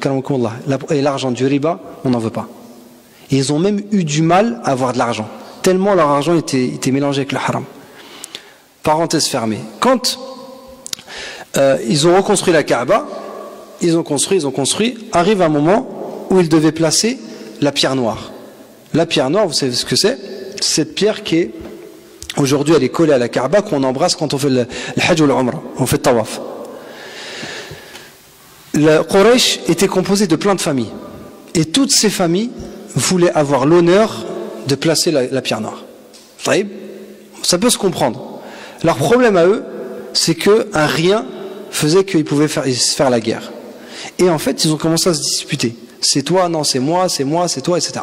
et l'argent du riba, on n'en veut pas. Et ils ont même eu du mal à avoir de l'argent, tellement leur argent était, mélangé avec le haram. Parenthèse fermée. Quand euh, ils ont reconstruit la Kaaba, ils ont construit, ils ont construit, arrive un moment où ils devaient placer la pierre noire. La pierre noire, vous savez ce que c'est? Cette pierre qui est, aujourd'hui, elle est collée à la Kaaba, qu'on embrasse quand on fait le, Hajj ou le Umrah, on fait le Tawaf. Le Quraysh était composé de plein de familles. Et toutes ces familles voulaient avoir l'honneur de placer la, pierre noire. Ça peut se comprendre. Leur problème à eux, c'est qu'un rien faisait qu'ils pouvaient faire, se faire la guerre. Et en fait, ils ont commencé à se disputer. C'est toi, non, c'est moi, c'est moi, c'est toi, etc.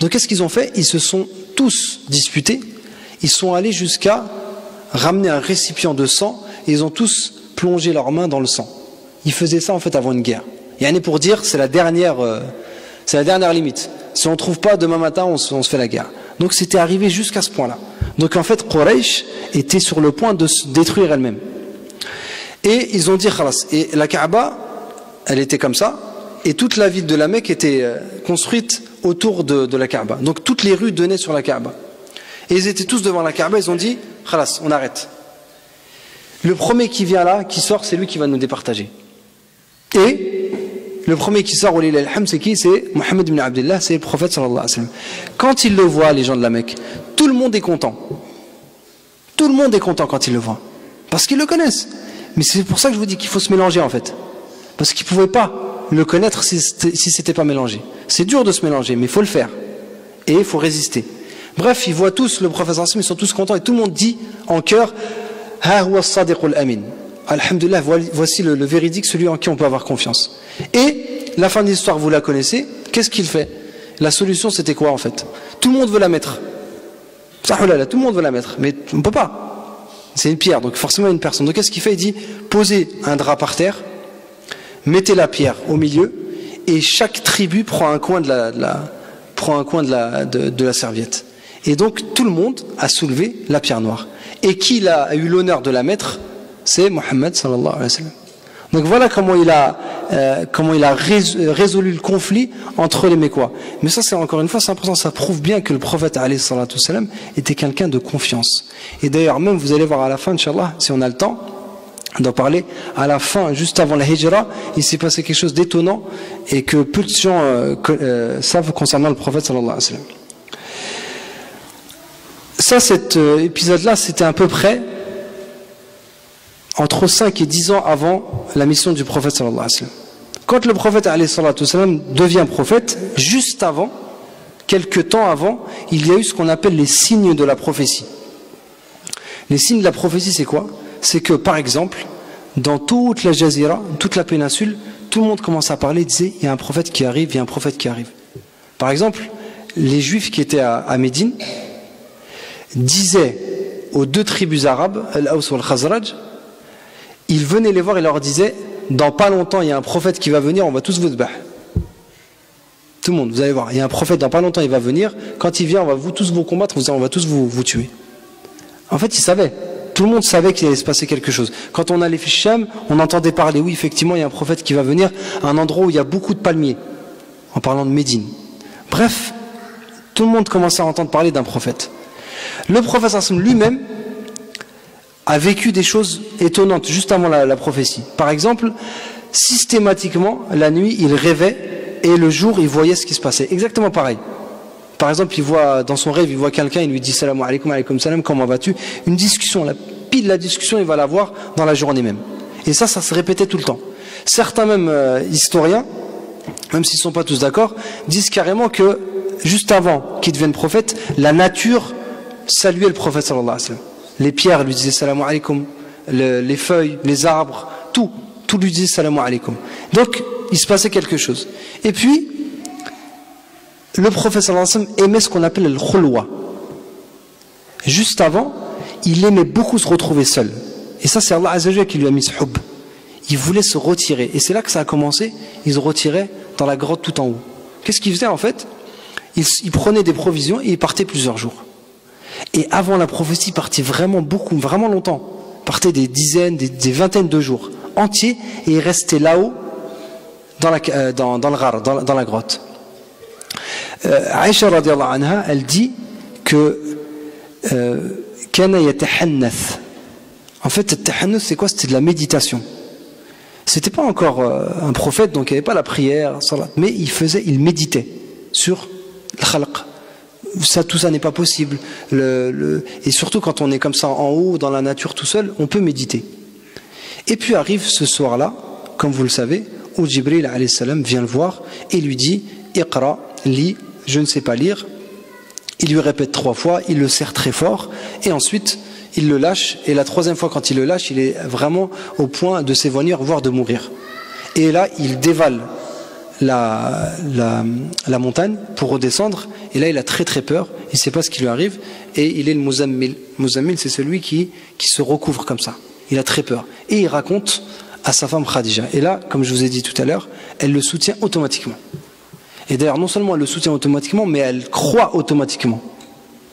Donc qu'est-ce qu'ils ont fait? Ils se sont tous disputés. Ils sont allés jusqu'à ramener un récipient de sang et ils ont tous plongé leurs mains dans le sang. Ils faisaient ça en fait avant une guerre. Il y en a pour dire c'est la dernière, euh, c'est la dernière limite. Si on ne trouve pas demain matin, on se fait la guerre. Donc c'était arrivé jusqu'à ce point-là. Donc en fait, Quraysh était sur le point de se détruire elle-même. Et ils ont dit khalas. Et la Kaaba, elle était comme ça. Et toute la ville de la Mecque était euh, construite autour de, la Kaaba. Donc toutes les rues donnaient sur la Kaaba. Et ils étaient tous devant la Kaaba, ils ont dit khalas, on arrête. Le premier qui vient là, qui sort, c'est lui qui va nous départager. Et le premier qui sort, c'est qui? C'est Mohammed ibn Abdullah, c'est le prophète sallallahu alayhi wa sallam. Quand ils le voient, les gens de la Mecque, tout le monde est content. Tout le monde est content quand ils le voient. Parce qu'ils le connaissent. Mais c'est pour ça que je vous dis qu'il faut se mélanger en fait. Parce qu'ils ne pouvaient pas le connaître si ce n'était pas mélangé. C'est dur de se mélanger, mais il faut le faire. Et il faut résister. Bref, ils voient tous le professeur ils sont tous contents et tout le monde dit en cœur Ha amin. Alhamdulillah, voici le, véridique, celui en qui on peut avoir confiance. Et la fin de l'histoire, vous la connaissez. Qu'est-ce qu'il fait? La solution, c'était quoi en fait? Tout le monde veut la mettre. Oh tout le monde veut la mettre, mais on ne peut pas. C'est une pierre, donc forcément une personne. Donc qu'est-ce qu'il fait? Il dit posez un drap par terre, mettez la pierre au milieu, et chaque tribu prend un coin de la, prend un coin de la, de, la serviette. Et donc tout le monde a soulevé la pierre noire. Et qui a eu l'honneur de la mettre? C'est Mohammed sallallahu alayhi wa. Donc voilà comment il a, euh, comment il a résolu le conflit entre les Mécois. Mais ça, c'est encore une fois, c'est important, ça prouve bien que le prophète salam était quelqu'un de confiance. Et d'ailleurs, même, vous allez voir à la fin, Inch'Allah, si on a le temps d'en parler, à la fin, juste avant la hijra, il s'est passé quelque chose d'étonnant et que peu de gens euh, euh, savent concernant le prophète sallallahu alayhi wa. Ça, cet épisode-là, c'était à peu près entre 5 et 10 ans avant la mission du prophète. Quand le prophète sallam, devient prophète, juste avant, quelques temps avant, il y a eu ce qu'on appelle les signes de la prophétie. Les signes de la prophétie, c'est quoi? C'est que, par exemple, dans toute la Jazira, toute la péninsule, tout le monde commence à parler, disait, il y a un prophète qui arrive, il y a un prophète qui arrive. Par exemple, les juifs qui étaient à, Médine disaient aux deux tribus arabes, Al-Aws ou Al-Khazraj, il venait les voir et leur disait Dans pas longtemps, il y a un prophète qui va venir, on va tous vous battre. Tout le monde, vous allez voir, il y a un prophète dans pas longtemps, il va venir. Quand il vient, on va vous tous vous combattre, on va tous vous, vous tuer. En fait, il savait. Tout le monde savait qu'il allait se passer quelque chose. Quand on allait Ficham, on entendait parler, oui, effectivement, il y a un prophète qui va venir à un endroit où il y a beaucoup de palmiers, en parlant de Médine. Bref, tout le monde commençait à entendre parler d'un prophète. Le prophète lui-même, a vécu des choses étonnantes juste avant la, prophétie. Par exemple, systématiquement, la nuit, il rêvait et le jour, il voyait ce qui se passait. Exactement pareil. Par exemple, il voit dans son rêve, il voit quelqu'un, il lui dit salam alaikum, alaikum salam, comment vas-tu? Une discussion, la pile de la discussion, il va la voir dans la journée même. Et ça, ça se répétait tout le temps. Certains même euh, historiens, même s'ils ne sont pas tous d'accord, disent carrément que juste avant qu'il devienne prophète, la nature saluait le prophète les pierres lui disaient salam alaikum, les feuilles, les arbres, tout, tout lui disait salam alaikum. Donc, il se passait quelque chose. Et puis, le prophète sallallahu aimait ce qu'on appelle le khulwa. Juste avant, il aimait beaucoup se retrouver seul. Et ça, c'est Allah Azzawajal qui lui a mis ce hub. Il voulait se retirer. Et c'est là que ça a commencé. Il se retirait dans la grotte tout en haut. Qu'est-ce qu'il faisait en fait? Il prenait des provisions et il partait plusieurs jours. Et avant la prophétie, partait vraiment beaucoup, vraiment longtemps. Partait des dizaines, des, vingtaines de jours entiers et il restait là-haut dans, euh, dans, le rar, dans, la grotte. Euh, Aïcha anha, elle dit que euh, En fait, c'est quoi? C'était de la méditation. C'était pas encore euh, un prophète, donc il n'y avait pas la prière, mais il faisait, il méditait sur le khalq, ça, tout ça n'est pas possible. et surtout quand on est comme ça en haut, dans la nature tout seul, on peut méditer. Et puis arrive ce soir-là, comme vous le savez, où Jibril salam vient le voir et lui dit Iqra, lis, je ne sais pas lire. Il lui répète trois fois, il le serre très fort, et ensuite il le lâche. Et la troisième fois, quand il le lâche, il est vraiment au point de s'évanouir, voire de mourir. Et là, il dévale la, montagne pour redescendre. Et là, il a très très peur. Il ne sait pas ce qui lui arrive. Et il est le Muzammil. Muzammil, c'est celui qui, qui se recouvre comme ça. Il a très peur. Et il raconte à sa femme Khadija. Et là, comme je vous ai dit tout à l'heure, elle le soutient automatiquement. Et d'ailleurs, non seulement elle le soutient automatiquement, mais elle croit automatiquement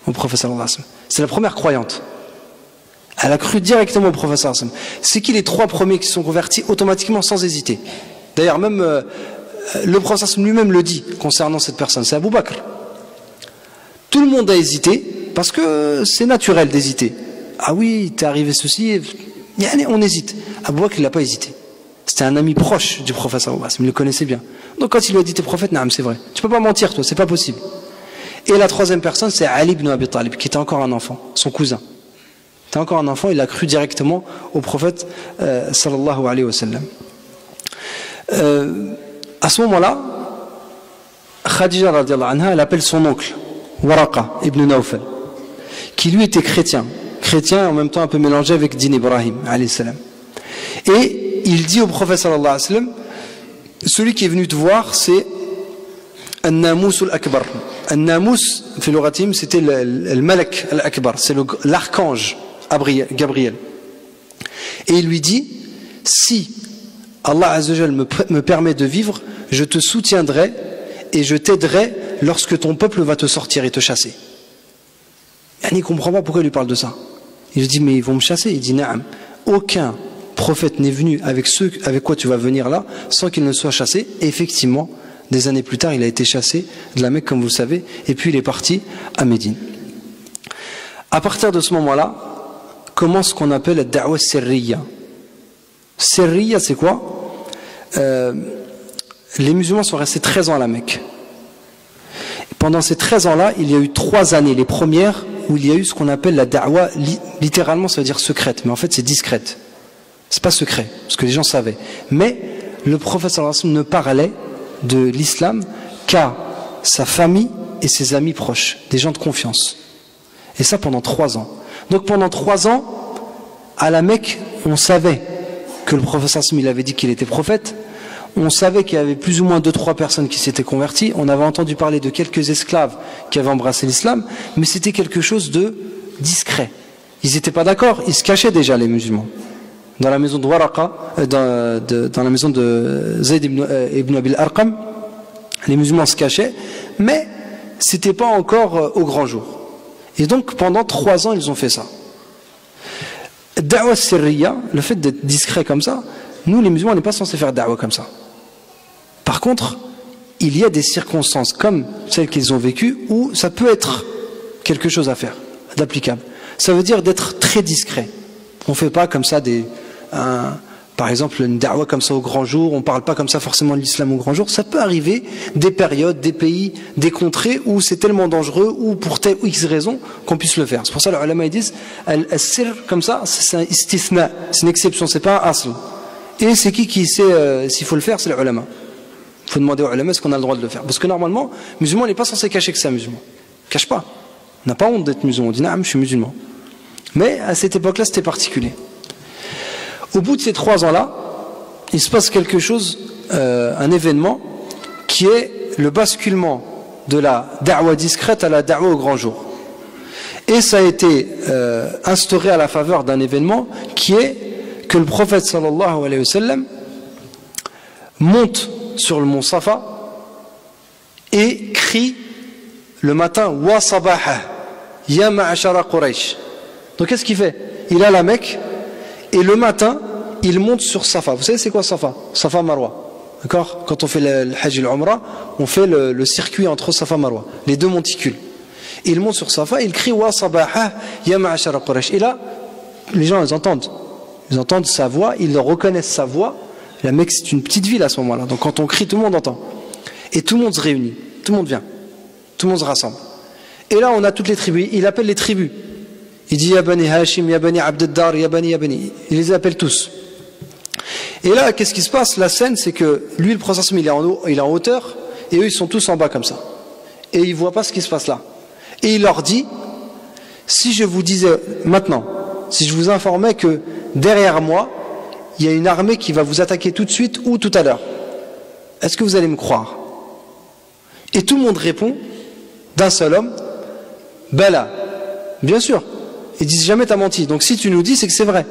au professeur C'est la première croyante. Elle a cru directement au professeur C'est qui les trois premiers qui sont convertis automatiquement sans hésiter? D'ailleurs, même euh, le prophète lui-même le dit concernant cette personne, c'est Abu Bakr. Tout le monde a hésité parce que c'est naturel d'hésiter. Ah oui, t'es arrivé ceci, on hésite. Abu Bakr, il n'a pas hésité. C'était un ami proche du prophète il le connaissait bien. Donc quand il lui a dit t'es prophète, c'est vrai. Tu peux pas mentir toi, c'est pas possible. Et la troisième personne, c'est Ali ibn Abi Talib, qui était encore un enfant, son cousin. Il était encore un enfant, il a cru directement au prophète euh, sallallahu alayhi wa sallam. Euh, à ce moment-là, Khadija anha, elle appelle son oncle, Waraqa ibn Nawfal, qui lui était chrétien. chrétien en même temps un peu mélangé avec Din Ibrahim. Et il dit au prophète celui qui est venu te voir c'est An-Namus al-Akbar. An-Namus, c'était le, le Malak al-Akbar, c'est l'archange Gabriel. Et il lui dit si Allah Azzawajal me, me permet de vivre, je te soutiendrai et je t'aiderai lorsque ton peuple va te sortir et te chasser. Il ne comprend pas pourquoi il lui parle de ça. Il lui dit, mais ils vont me chasser. Il dit, Naam, aucun prophète n'est venu avec ceux avec quoi tu vas venir là sans qu'il ne soit chassé. Effectivement, des années plus tard, il a été chassé de la Mecque, comme vous le savez, et puis il est parti à Médine. À partir de ce moment-là, commence ce qu'on appelle la da'wa sirriya? Sirriya, c'est quoi? Euh, Les musulmans sont restés 13 ans à la Mecque. Pendant ces 13 ans-là, il y a eu trois années. Les premières où il y a eu ce qu'on appelle la da'wa, littéralement ça veut dire secrète, mais en fait c'est discrète. C'est pas secret, parce que les gens savaient. Mais le prophète ne parlait de l'islam qu'à sa famille et ses amis proches, des gens de confiance. Et ça pendant trois ans. Donc pendant trois ans, à la Mecque, on savait que le prophète il avait dit qu'il était prophète, on savait qu'il y avait plus ou moins deux trois personnes qui s'étaient converties. On avait entendu parler de quelques esclaves qui avaient embrassé l'islam, mais c'était quelque chose de discret. Ils n'étaient pas d'accord, ils se cachaient déjà les musulmans. Dans la maison de Waraqa, euh, dans, la maison de Zayd ibn, euh, ibn Abil Arqam, les musulmans se cachaient, mais c'était pas encore euh, au grand jour. Et donc pendant trois ans, ils ont fait ça. Da'wa sirriya, le fait d'être discret comme ça, nous les musulmans, on n'est pas censés faire da'wa comme ça. Par contre, il y a des circonstances comme celles qu'ils ont vécues où ça peut être quelque chose à faire, d'applicable. Ça veut dire d'être très discret. On ne fait pas comme ça des, par exemple une da'wa comme ça au grand jour, on ne parle pas comme ça forcément de l'islam au grand jour. Ça peut arriver des périodes, des pays, des contrées où c'est tellement dangereux ou pour telle ou X raison qu'on puisse le faire. C'est pour ça que les ulama disent, comme ça, c'est un istithna, c'est une exception, c'est pas un asl. Et c'est qui qui sait euh, s'il faut le faire C'est les ulama. Il faut demander aux ulama est-ce qu'on a le droit de le faire. Parce que normalement, musulman n'est pas censé cacher que c'est un musulman. Cache pas. On n'a pas honte d'être musulman. On dit, je suis musulman. Mais à cette époque-là, c'était particulier. Au bout de ces trois ans-là, il se passe quelque chose, euh, un événement, qui est le basculement de la da'wa discrète à la da'wa au grand jour. Et ça a été euh, instauré à la faveur d'un événement qui est que le prophète sallallahu alayhi wa sallam monte sur le mont Safa et crie le matin Wa sabaha Ya ma'ashara Quraysh. Donc qu'est-ce qu'il fait? Il a la Mecque et le matin il monte sur Safa. Vous savez c'est quoi Safa? Safa Marwa. D'accord? Quand on fait le, Hajj et le Umrah, on fait le, circuit entre Safa Marwa, les deux monticules. il monte sur Safa, il crie Wa sabaha ya ma'ashara Quraysh. Et là, les gens ils entendent. Ils entendent sa voix, ils reconnaissent sa voix. La Mecque, c'est une petite ville à ce moment-là. Donc quand on crie, tout le monde entend. Et tout le monde se réunit. Tout le monde vient. Tout le monde se rassemble. Et là, on a toutes les tribus. Il appelle les tribus. Il dit Yabani Hashim, Yabani Abdeddar, Yabani Yabani. Il les appelle tous. Et là, qu'est-ce qui se passe? La scène, c'est que lui, le prophète, il est, en haut, il est en hauteur, et eux, ils sont tous en bas comme ça. Et ils ne voient pas ce qui se passe là. Et il leur dit si je vous disais maintenant, si je vous informais que derrière moi, il y a une armée qui va vous attaquer tout de suite ou tout à l'heure. Est-ce que vous allez me croire? Et tout le monde répond d'un seul homme, Bella, bien sûr. Ils disent jamais t'as menti. Donc si tu nous dis, c'est que c'est vrai.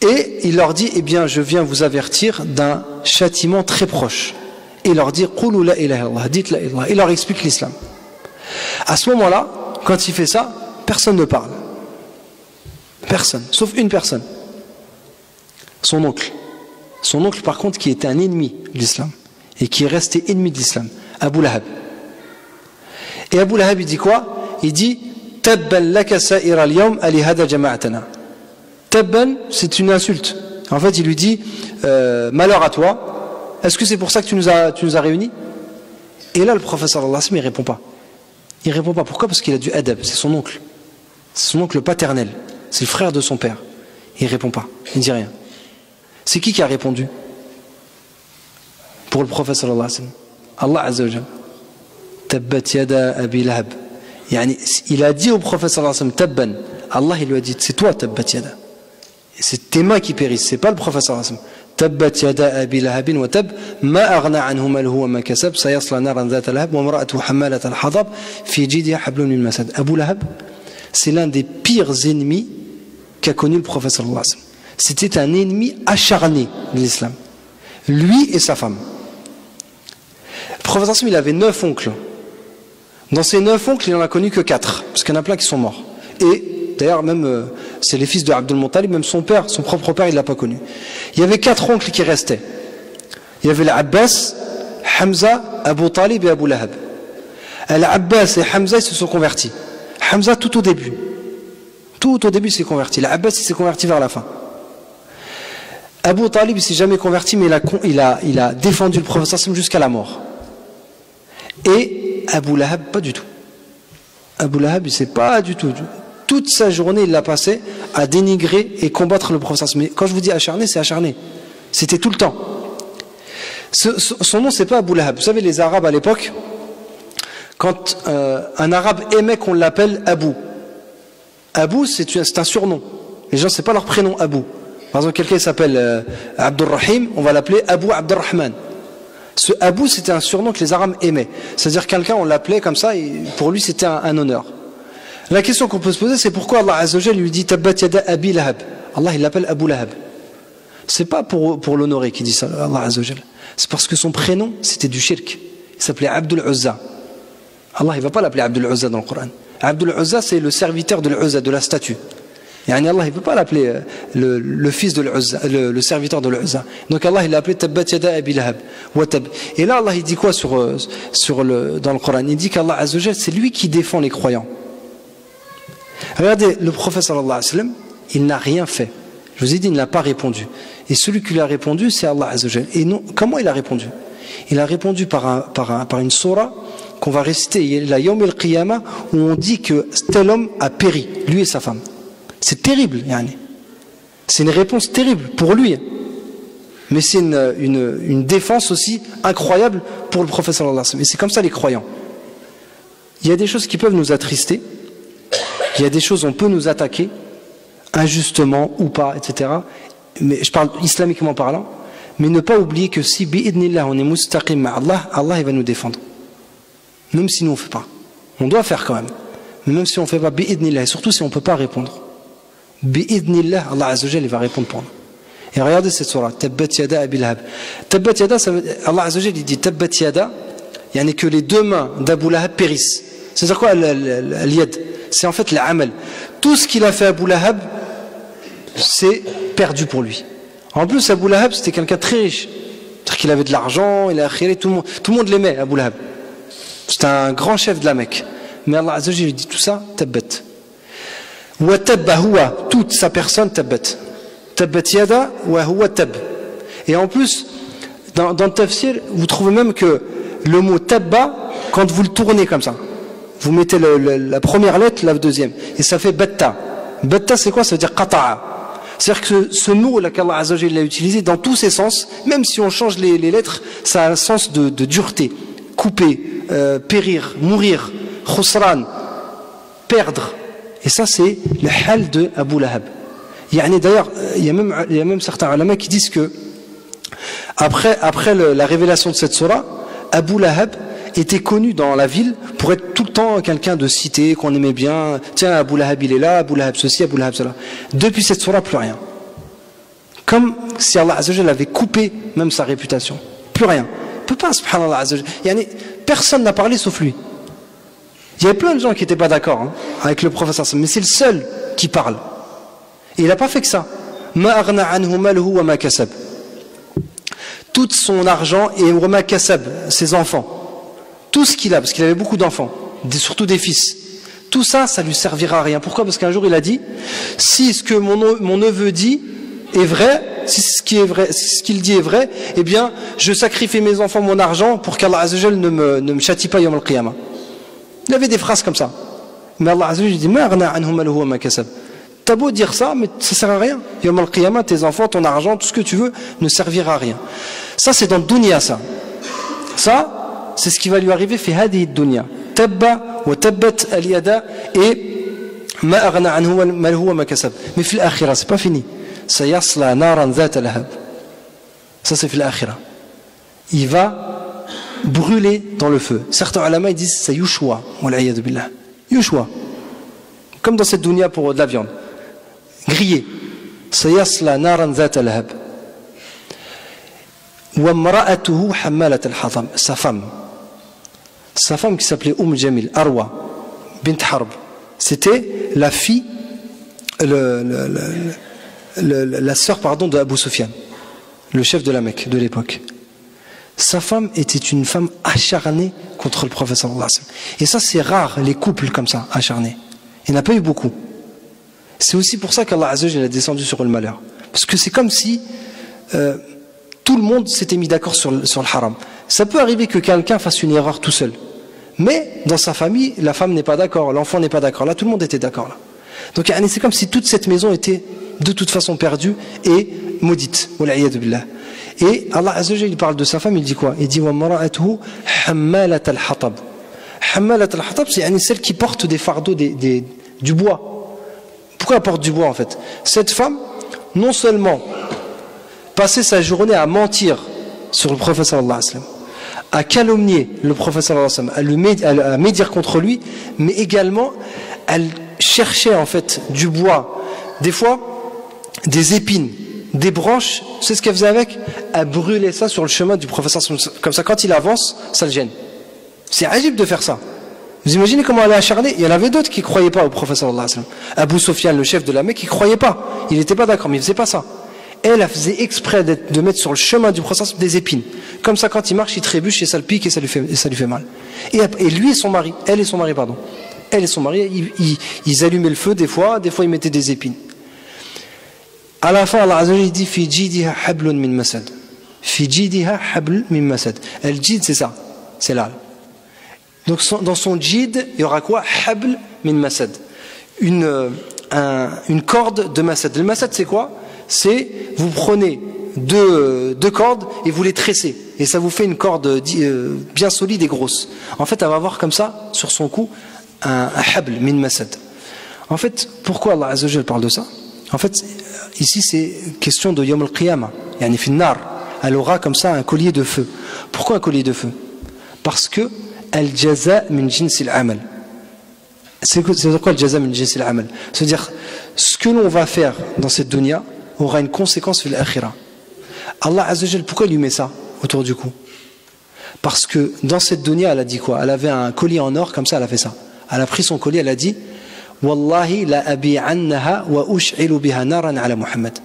Et il leur dit, eh bien, je viens vous avertir d'un châtiment très proche. Et il leur dit, la ilaha dites la ilaha. Il leur explique l'islam. À ce moment-là, quand il fait ça, personne ne parle. Personne, sauf une personne. Son oncle. Son oncle, par contre, qui était un ennemi de l'islam et qui est resté ennemi de l'islam, Abu Lahab. Et Abu Lahab, il dit quoi? Il dit Tabban laka sa'ira al-yawm jama'atana. Tabban, c'est une insulte. En fait, il lui dit euh, Malheur à toi, est-ce que c'est pour ça que tu nous as, tu nous as réunis? Et là, le professeur Allah, il répond pas. Il répond pas. Pourquoi? Parce qu'il a du adab, c'est son oncle. C'est son oncle paternel. C'est le frère de son père. Il répond pas. Il ne dit rien. C'est qui qui a répondu? Pour le sallam. Allah azza wa Tabbat yada abi lahab. Il a dit au sallam, Tabban, Allah il lui a dit c'est toi tabbat yada c'est tes mains qui périssent c'est pas le professeur تبت يدا أبي لهب وتب ما أغنى عنه ماله وما كسب سيصلى نارا ذات لهب وامرأته حمالة الحطب في جيدها حبل من مسد Abu Lahab c'est l'un des pires ennemis qu'a connu le professeur c'était un ennemi acharné de l'islam lui et sa femme le professeur il avait neuf oncles dans ces neuf oncles il n'en a connu que quatre parce qu'il y en a plein qui sont morts et D'ailleurs, même euh, c'est les fils de Abdul Muttalib, même son père, son propre père, il ne l'a pas connu. Il y avait quatre oncles qui restaient. Il y avait l'Abbas, Hamza, Abu Talib et Abu Lahab. L'Abbas et Hamza, ils se sont convertis. Hamza, tout au début. Tout au début, il s'est converti. L'Abbas, il s'est converti vers la fin. Abu Talib, il s'est jamais converti, mais il a, défendu le prophète jusqu'à la mort. Et Abu Lahab, pas du tout. Abu Lahab, il ne sait pas du tout toute sa journée, il l'a passé à dénigrer et combattre le prophète. Mais quand je vous dis acharné, c'est acharné. C'était tout le temps. son nom, c'est pas Abu Lahab. Vous savez, les Arabes à l'époque, quand euh, un Arabe aimait qu'on l'appelle Abu, Abu, c'est un surnom. Les gens, c'est pas leur prénom Abu. Par exemple, quelqu'un s'appelle euh, Abdurrahim, on va l'appeler Abu Abdurrahman. Ce Abu, c'était un surnom que les Arabes aimaient. C'est-à-dire quelqu'un, on l'appelait comme ça, et pour lui, c'était un honneur. La question qu'on peut se poser, c'est pourquoi Allah Azzawajal lui dit Tabbat yada Abi Lahab. Allah, il l'appelle Abu Lahab. C'est pas pour, pour l'honorer qu'il dit ça, Allah Azzawajal. C'est parce que son prénom, c'était du shirk. Il s'appelait Abdul Uzza. Allah, il va pas l'appeler Abdul Uzza dans le Coran. Abdul Uzza, c'est le serviteur de l'Uzza, de la statue. Et Allah, il ne peut pas l'appeler euh, le, le, fils de l'Uzza, le, le, serviteur de l'Uzza. Donc Allah, il l'a appelé Tabbat Yada Abi Lahab. Et là, Allah, il dit quoi sur, euh, sur le, dans le Coran? Il dit qu'Allah Azzawajal, c'est lui qui défend les croyants. Regardez, le sallam, il n'a rien fait. Je vous ai dit, il n'a pas répondu. Et celui qui lui a répondu, c'est Allah Azzawajal. Et non, comment il a répondu? Il a répondu par, un, par, un, par une surah qu'on va réciter, la Yom el Qiyamah, où on dit que tel homme a péri, lui et sa femme. C'est terrible, yani. C'est une réponse terrible pour lui. Mais c'est une, défense aussi incroyable pour le wa sallam. Et c'est comme ça les croyants. Il y a des choses qui peuvent nous attrister, il y a des choses, on peut nous attaquer, injustement ou pas, etc. Mais je parle islamiquement parlant. Mais ne pas oublier que si bi'idnillah on est mustaqim Allah, Allah il va nous défendre. Même si nous on ne fait pas. On doit faire quand même. Mais même si on ne fait pas bi'idnillah, et surtout si on ne peut pas répondre. Bi'idnillah, Allah Azzawajal il va répondre pour nous. Et regardez cette surah, Tabbat yada abil lahab. Tabbat yada, Allah Azzawajal il dit Tabbat yada, il n'y a que les deux mains d'Abu Lahab périssent. C'est-à-dire quoi l'yad? C'est en fait l'amal. Tout ce qu'il a fait à Abu c'est perdu pour lui. En plus, Abu Lahab, c'était quelqu'un très riche. C'est-à-dire qu'il avait de l'argent, il a créé tout le monde, tout le monde l'aimait, Abu Lahab. C'était un grand chef de la Mecque. Mais Allah Azzawajal lui dit tout ça, tabbat. Wa tabba toute sa personne, tabbat. Tabbat yada wa huwa tab. Et en plus, dans, dans le tafsir, vous trouvez même que le mot tabba, quand vous le tournez comme ça, vous mettez la première lettre, la deuxième, et ça fait betta. Betta, c'est quoi? Ça veut dire qata'a. C'est-à-dire que ce mot là qu'Allah Azzawajal l'a utilisé dans tous ses sens, même si on change les, lettres, ça a un sens de, dureté. Couper, euh, périr, mourir, khusran, perdre. Et ça, c'est le hal de Abu Lahab. D'ailleurs, il y, a même, il y a même certains ulama qui disent que après, après la révélation de cette surah, Abu Lahab, était connu dans la ville pour être tout quelqu'un de cité, qu'on aimait bien. Tiens, Abu Lahab il est là, Abu Lahab ceci, Abu Lahab cela. Depuis cette surah, plus rien. Comme si Allah avait coupé même sa réputation. Plus rien. Peut pas, subhanallah Personne n'a parlé sauf lui. Il y avait plein de gens qui n'étaient pas d'accord hein, avec le prophète, mais c'est le seul qui parle. Et il n'a pas fait que ça. Tout son argent et ses enfants tout ce qu'il a, parce qu'il avait beaucoup d'enfants, surtout des fils, tout ça, ça lui servira à rien. Pourquoi? Parce qu'un jour il a dit, si ce que mon, mon neveu dit est vrai, si ce qu'il dit est vrai, eh bien, je sacrifie mes enfants, mon argent, pour qu'Allah Azzawajal ne me, ne me châtie pas yom al-qiyamah. Il avait des phrases comme ça. Mais Allah Azzawajal dit, T'as beau dire ça, mais ça sert à rien. Yom al-qiyamah, tes enfants, ton argent, tout ce que tu veux, ne servira à rien. Ça, c'est dans le dunya, ça. Ça, c'est ce qui va lui arriver fait dunya تب وتبت اليد اي ما أغنى عنه ما هو ما كسب. مي في الآخرة سي با فيني سيصلى نارا ذات لهب. سا سي في الآخرة. اي فا بغولي دون لو فو سيغتو علماء يديز سيوشوا والعياذ بالله. يوشوا كم دون سيت دنيا بور لا فيوند غريي سيصلى نارا ذات لهب. وامرأته حمالة الحطب سا sa femme qui s'appelait Umm Jamil Arwa bint Harb. C'était la fille le, la sœur pardon de Abu Sufyan le chef de la Mecque de l'époque. Sa femme était une femme acharnée contre le prophète et ça c'est rare les couples comme ça acharnés. Il n'y en a pas eu beaucoup. C'est aussi pour ça qu'Allah Azzawajal a descendu sur le malheur. Parce que c'est comme si euh, tout le monde s'était mis d'accord sur le haram. Ça peut arriver que quelqu'un fasse une erreur tout seul mais dans sa famille, la femme n'est pas d'accord, l'enfant n'est pas d'accord. Là, tout le monde était d'accord. Donc c'est comme si toute cette maison était de toute façon perdue et maudite. Et Allah Azzawajal, il parle de sa femme, il dit quoi? Il dit hammalat al-hatab. Hammalat al-hatab, c'est celle qui porte des fardeaux, du bois. Pourquoi elle porte du bois en fait? Cette femme, non seulement passait sa journée à mentir sur le prophète sallallahu alayhi wa sallam, à calomnier le professeur à, le à médire contre lui, mais également elle cherchait en fait du bois, des fois des épines, des branches, c'est ce qu'elle faisait avec Elle brûlait ça sur le chemin du professeur comme ça quand il avance, ça le gêne. C'est agile de faire ça. Vous imaginez comment elle est acharnée? Il y en avait d'autres qui croyaient pas au professeur Abu Sofiane, le chef de la Mecque, qui ne croyait pas. Il n'était pas d'accord, mais il ne faisait pas ça elle, elle faisait exprès de mettre sur le chemin du processus des épines. Comme ça, quand il marche, il trébuche et ça le pique et ça lui fait, mal. Et, lui et son mari, elle et son mari, pardon. Elle et son mari, ils, allumaient le feu des fois, des fois ils mettaient des épines. À la fin, Allah dit Fi jidiha hablun min masad. Fi jidiha habl min masad. El jid, c'est ça. C'est là. Donc dans son jid, il y aura quoi? Habl min masad. Une, euh, une corde de masad. Le masad, c'est quoi? C'est vous prenez deux, cordes et vous les tressez. Et ça vous fait une corde euh, bien solide et grosse. En fait, elle va avoir comme ça, sur son cou, un, habl, min masad. En fait, pourquoi Allah Azzawajal parle de ça? En fait, ici c'est question de Yom al-Qiyamah, yani finnar. Elle aura comme ça un collier de feu. Pourquoi un collier de feu? Parce que al-jaza min jinsil amal. C'est quoi le jaza min jinsil amal C'est-à-dire, ce que l'on va faire dans cette dunya, aura une conséquence sur l'akhira. Allah Azzawajal, pourquoi il lui met ça autour du cou? Parce que dans cette dunya, elle a dit quoi? Elle avait un collier en or, comme ça, elle a fait ça. Elle a pris son collier, elle a dit Wallahi la abi'annaha wa ush'ilu biha naran ala Muhammad.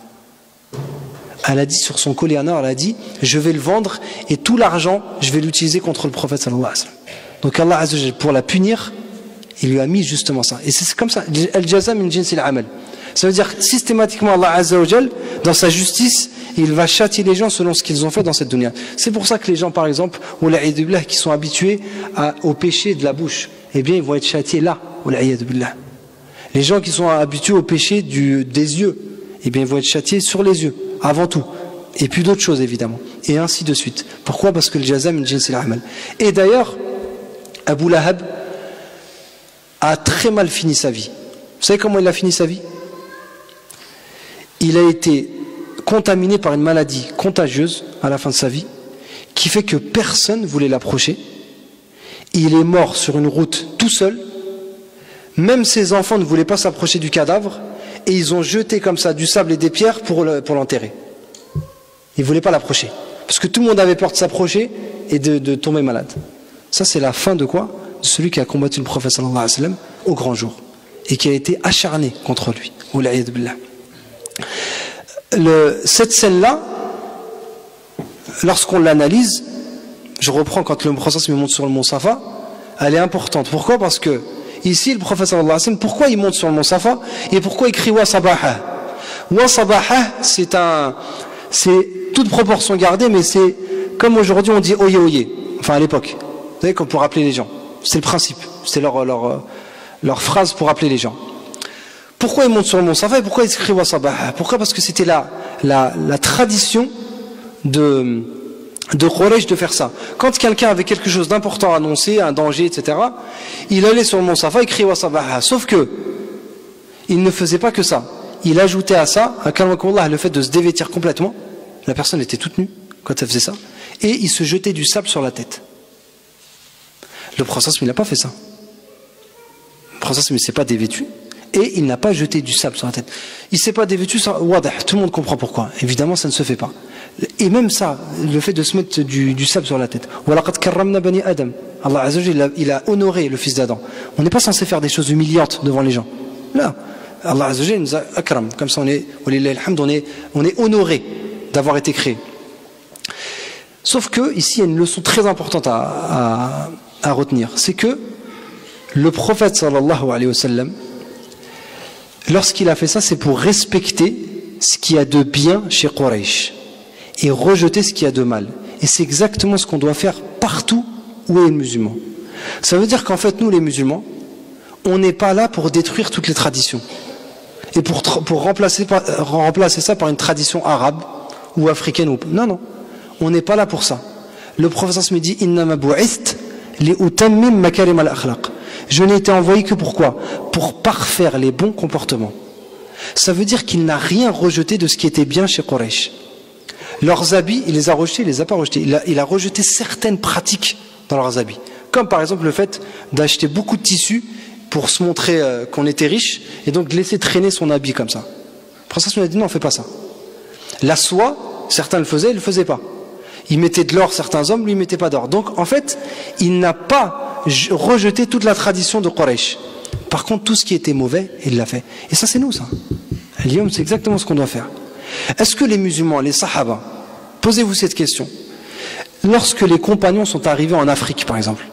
Elle a dit sur son collier en or, elle a dit Je vais le vendre et tout l'argent, je vais l'utiliser contre le prophète sallallahu alayhi wa. Donc Allah Azzawajal, pour la punir, il lui a mis justement ça. Et c'est comme ça. Al-jaza min amal. Ça veut dire que systématiquement Allah Azza dans sa justice, il va châtier les gens selon ce qu'ils ont fait dans cette dunya. C'est pour ça que les gens, par exemple, qui sont habitués au péché de la bouche, eh bien, ils vont être châtiés là. Les gens qui sont habitués au péché des yeux, eh bien, ils vont être châtiés sur les yeux, avant tout. Et puis d'autres choses, évidemment. Et ainsi de suite. Pourquoi? Parce que le jazam, c'est amal. Et d'ailleurs, Abu Lahab a très mal fini sa vie. Vous savez comment il a fini sa vie? Il a été contaminé par une maladie contagieuse à la fin de sa vie, qui fait que personne ne voulait l'approcher. Il est mort sur une route tout seul. Même ses enfants ne voulaient pas s'approcher du cadavre et ils ont jeté comme ça du sable et des pierres pour l'enterrer. ils ne voulaient pas l'approcher. Parce que tout le monde avait peur de s'approcher et de, tomber malade. Ça, c'est la fin de quoi? De celui qui a combattu le prophète au grand jour et qui a été acharné contre lui. Cette scène-là, lorsqu'on l'analyse, je reprends quand le prophète me monte sur le mont Safa, elle est importante. Pourquoi? Parce que ici, le prophète pourquoi il monte sur le mont Safa et pourquoi il crie Wa Sabaha? Wa Sabaha, c'est un, c'est toute proportion gardée, mais c'est comme aujourd'hui on dit Oye Oye, enfin à l'époque, vous savez, comme pour appeler les gens. C'est le principe, c'est leur, leur, leur phrase pour appeler les gens. Pourquoi il monte sur le mont Safa et pourquoi il écrit Wa Pourquoi? Parce que c'était la, la, tradition de, de de faire ça. Quand quelqu'un avait quelque chose d'important à annoncer, un danger, etc., il allait sur le mont Safa et criait Wa Sauf que, Il ne faisait pas que ça. Il ajoutait à ça, à Allah, le fait de se dévêtir complètement. La personne était toute nue quand elle faisait ça. Et il se jetait du sable sur la tête. Le prophète, il n'a pas fait ça. Le prophète, ne s'est pas dévêtu. Et il n'a pas jeté du sable sur la tête. Il s'est pas dévêtu, ça, tout le monde comprend pourquoi. Évidemment, ça ne se fait pas. Et même ça, le fait de se mettre du, sable sur la tête. Allah il a honoré le fils d'Adam. On n'est pas censé faire des choses humiliantes devant les gens. Là, Allah nous a akram. Comme ça, on est, on est, on est honoré d'avoir été créé. Sauf que, ici, il y a une leçon très importante à, à, retenir. C'est que le prophète sallallahu alayhi wa sallam, lorsqu'il a fait ça, c'est pour respecter ce qu'il y a de bien chez Quraysh et rejeter ce qu'il y a de mal. Et c'est exactement ce qu'on doit faire partout où est le musulman. Ça veut dire qu'en fait, nous les musulmans, on n'est pas là pour détruire toutes les traditions. Et pour, pour remplacer, remplacer ça par une tradition arabe ou africaine. Ou, non, non. On n'est pas là pour ça. Le professeur me dit Je n'ai été envoyé que pourquoi Pour parfaire les bons comportements. Ça veut dire qu'il n'a rien rejeté de ce qui était bien chez Quraysh. Leurs habits, il les a rejetés, il les a pas rejetés. Il a, rejeté certaines pratiques dans leurs habits. Comme par exemple le fait d'acheter beaucoup de tissus pour se montrer euh, qu'on était riche et donc laisser traîner son habit comme ça. Le prophète a dit non, on fait pas ça. La soie, certains le faisaient, ils le faisaient pas. Ils mettaient de l'or, certains hommes, lui, il mettait pas d'or. Donc en fait, il n'a pas rejeté toute la tradition de Quraysh. Par contre, tout ce qui était mauvais, il l'a fait. Et ça, c'est nous, ça. L'homme, c'est exactement ce qu'on doit faire. Est-ce que les musulmans, les sahaba, posez-vous cette question, lorsque les compagnons sont arrivés en Afrique, par exemple,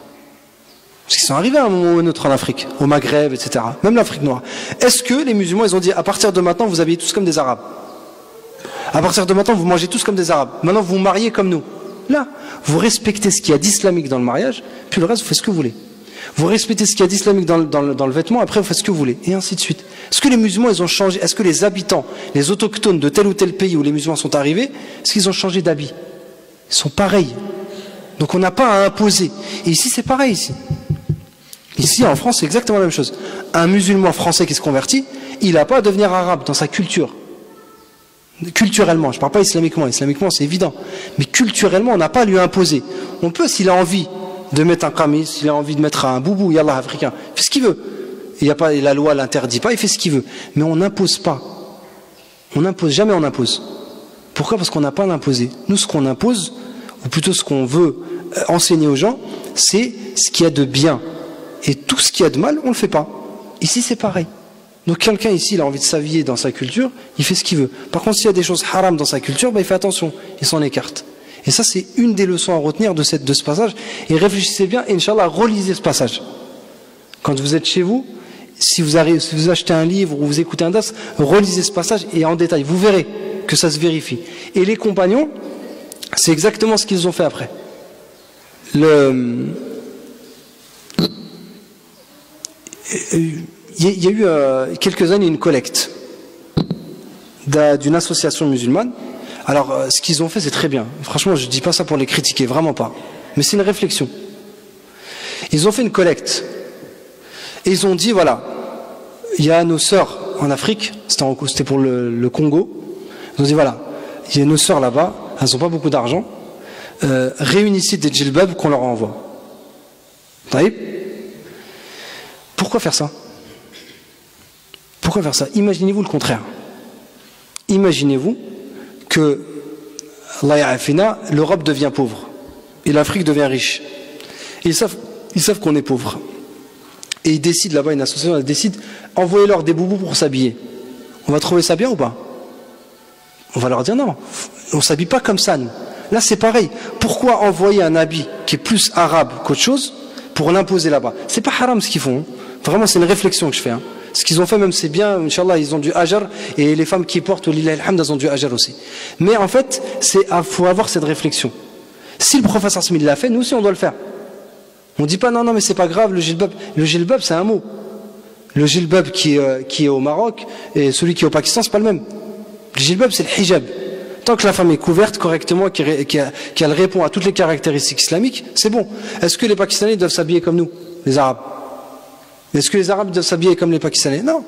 parce qu'ils sont arrivés à un moment ou un autre en Afrique, au Maghreb, etc., même l'Afrique noire, est-ce que les musulmans, ils ont dit, à partir de maintenant, vous habillez tous comme des Arabes? À partir de maintenant, vous mangez tous comme des Arabes. Maintenant, vous vous mariez comme nous. Là, vous respectez ce qu'il y a d'islamique dans le mariage, puis le reste, vous faites ce que vous voulez. Vous respectez ce qu'il y a d'islamique dans, le vêtement, après vous faites ce que vous voulez, et ainsi de suite. Est-ce que les musulmans, ils ont changé Est-ce que les habitants, les autochtones de tel ou tel pays où les musulmans sont arrivés, est-ce qu'ils ont changé d'habit? Ils sont pareils. Donc on n'a pas à imposer. Et ici, c'est pareil ici. Ici, en France, c'est exactement la même chose. Un musulman français qui se convertit, il n'a pas à devenir arabe dans sa culture. Culturellement, je ne parle pas islamiquement. Islamiquement, c'est évident. Mais culturellement, on n'a pas à lui imposer. On peut, s'il a envie, de mettre un camis, s'il a envie de mettre un boubou, yallah africain, il fait ce qu'il veut. Il y a pas, la loi l'interdit pas, il fait ce qu'il veut. Mais on n'impose pas. On n'impose, jamais on impose. Pourquoi? Parce qu'on n'a pas à l'imposer. Nous, ce qu'on impose, ou plutôt ce qu'on veut euh, enseigner aux gens, c'est ce qu'il y a de bien. Et tout ce qu'il y a de mal, on ne le fait pas. Ici, c'est pareil. Donc quelqu'un ici, il a envie de s'habiller dans sa culture, il fait ce qu'il veut. Par contre, s'il y a des choses haram dans sa culture, ben, il fait attention, il s'en écarte. Et ça, c'est une des leçons à retenir de, cette, de ce passage. Et réfléchissez bien, et Inch'Allah, relisez ce passage. Quand vous êtes chez vous, si vous, si vous achetez un livre ou vous écoutez un das, relisez ce passage et en détail. Vous verrez que ça se vérifie. Et les compagnons, c'est exactement ce qu'ils ont fait après. Le... Il y a eu euh, quelques années une collecte d'une association musulmane alors, euh, ce qu'ils ont fait, c'est très bien. Franchement, je ne dis pas ça pour les critiquer, vraiment pas. Mais c'est une réflexion. Ils ont fait une collecte. Et ils ont dit, voilà, il y a nos sœurs en Afrique, c'était pour le, Congo. Ils ont dit, voilà, il y a nos sœurs là-bas, elles n'ont pas beaucoup d'argent. Euh, réunissez des djilbabs qu'on leur envoie. Pourquoi faire ça? Pourquoi faire ça Imaginez-vous le contraire. Imaginez-vous que l'Europe devient pauvre et l'Afrique devient riche. ils savent, qu'on est pauvre. Et ils décident là-bas, une association décide, envoyez-leur des boubous pour s'habiller. On va trouver ça bien ou pas On va leur dire non, on s'habille pas comme ça nous. Là c'est pareil. Pourquoi envoyer un habit qui est plus arabe qu'autre chose pour l'imposer là-bas? C'est pas haram ce qu'ils font. Hein. Vraiment c'est une réflexion que je fais. Hein. Ce qu'ils ont fait même c'est bien, Inch'Allah, ils ont du hajar et les femmes qui portent l'illah alhamd, elles ont du hajar aussi. Mais en fait, c'est faut avoir cette réflexion. Si le professeur Smith l'a fait, nous aussi on doit le faire. On dit pas non, non, mais c'est pas grave, le gilbab. Le gilbab, c'est un mot. Le gilbab qui est, euh, qui est au Maroc et celui qui est au Pakistan, c'est pas le même. Le gilbab, c'est le hijab. Tant que la femme est couverte correctement, qu'elle répond à toutes les caractéristiques islamiques, c'est bon. Est-ce que les Pakistanais doivent s'habiller comme nous, les Arabes? Est-ce que les Arabes doivent s'habiller comme les Pakistanais Non.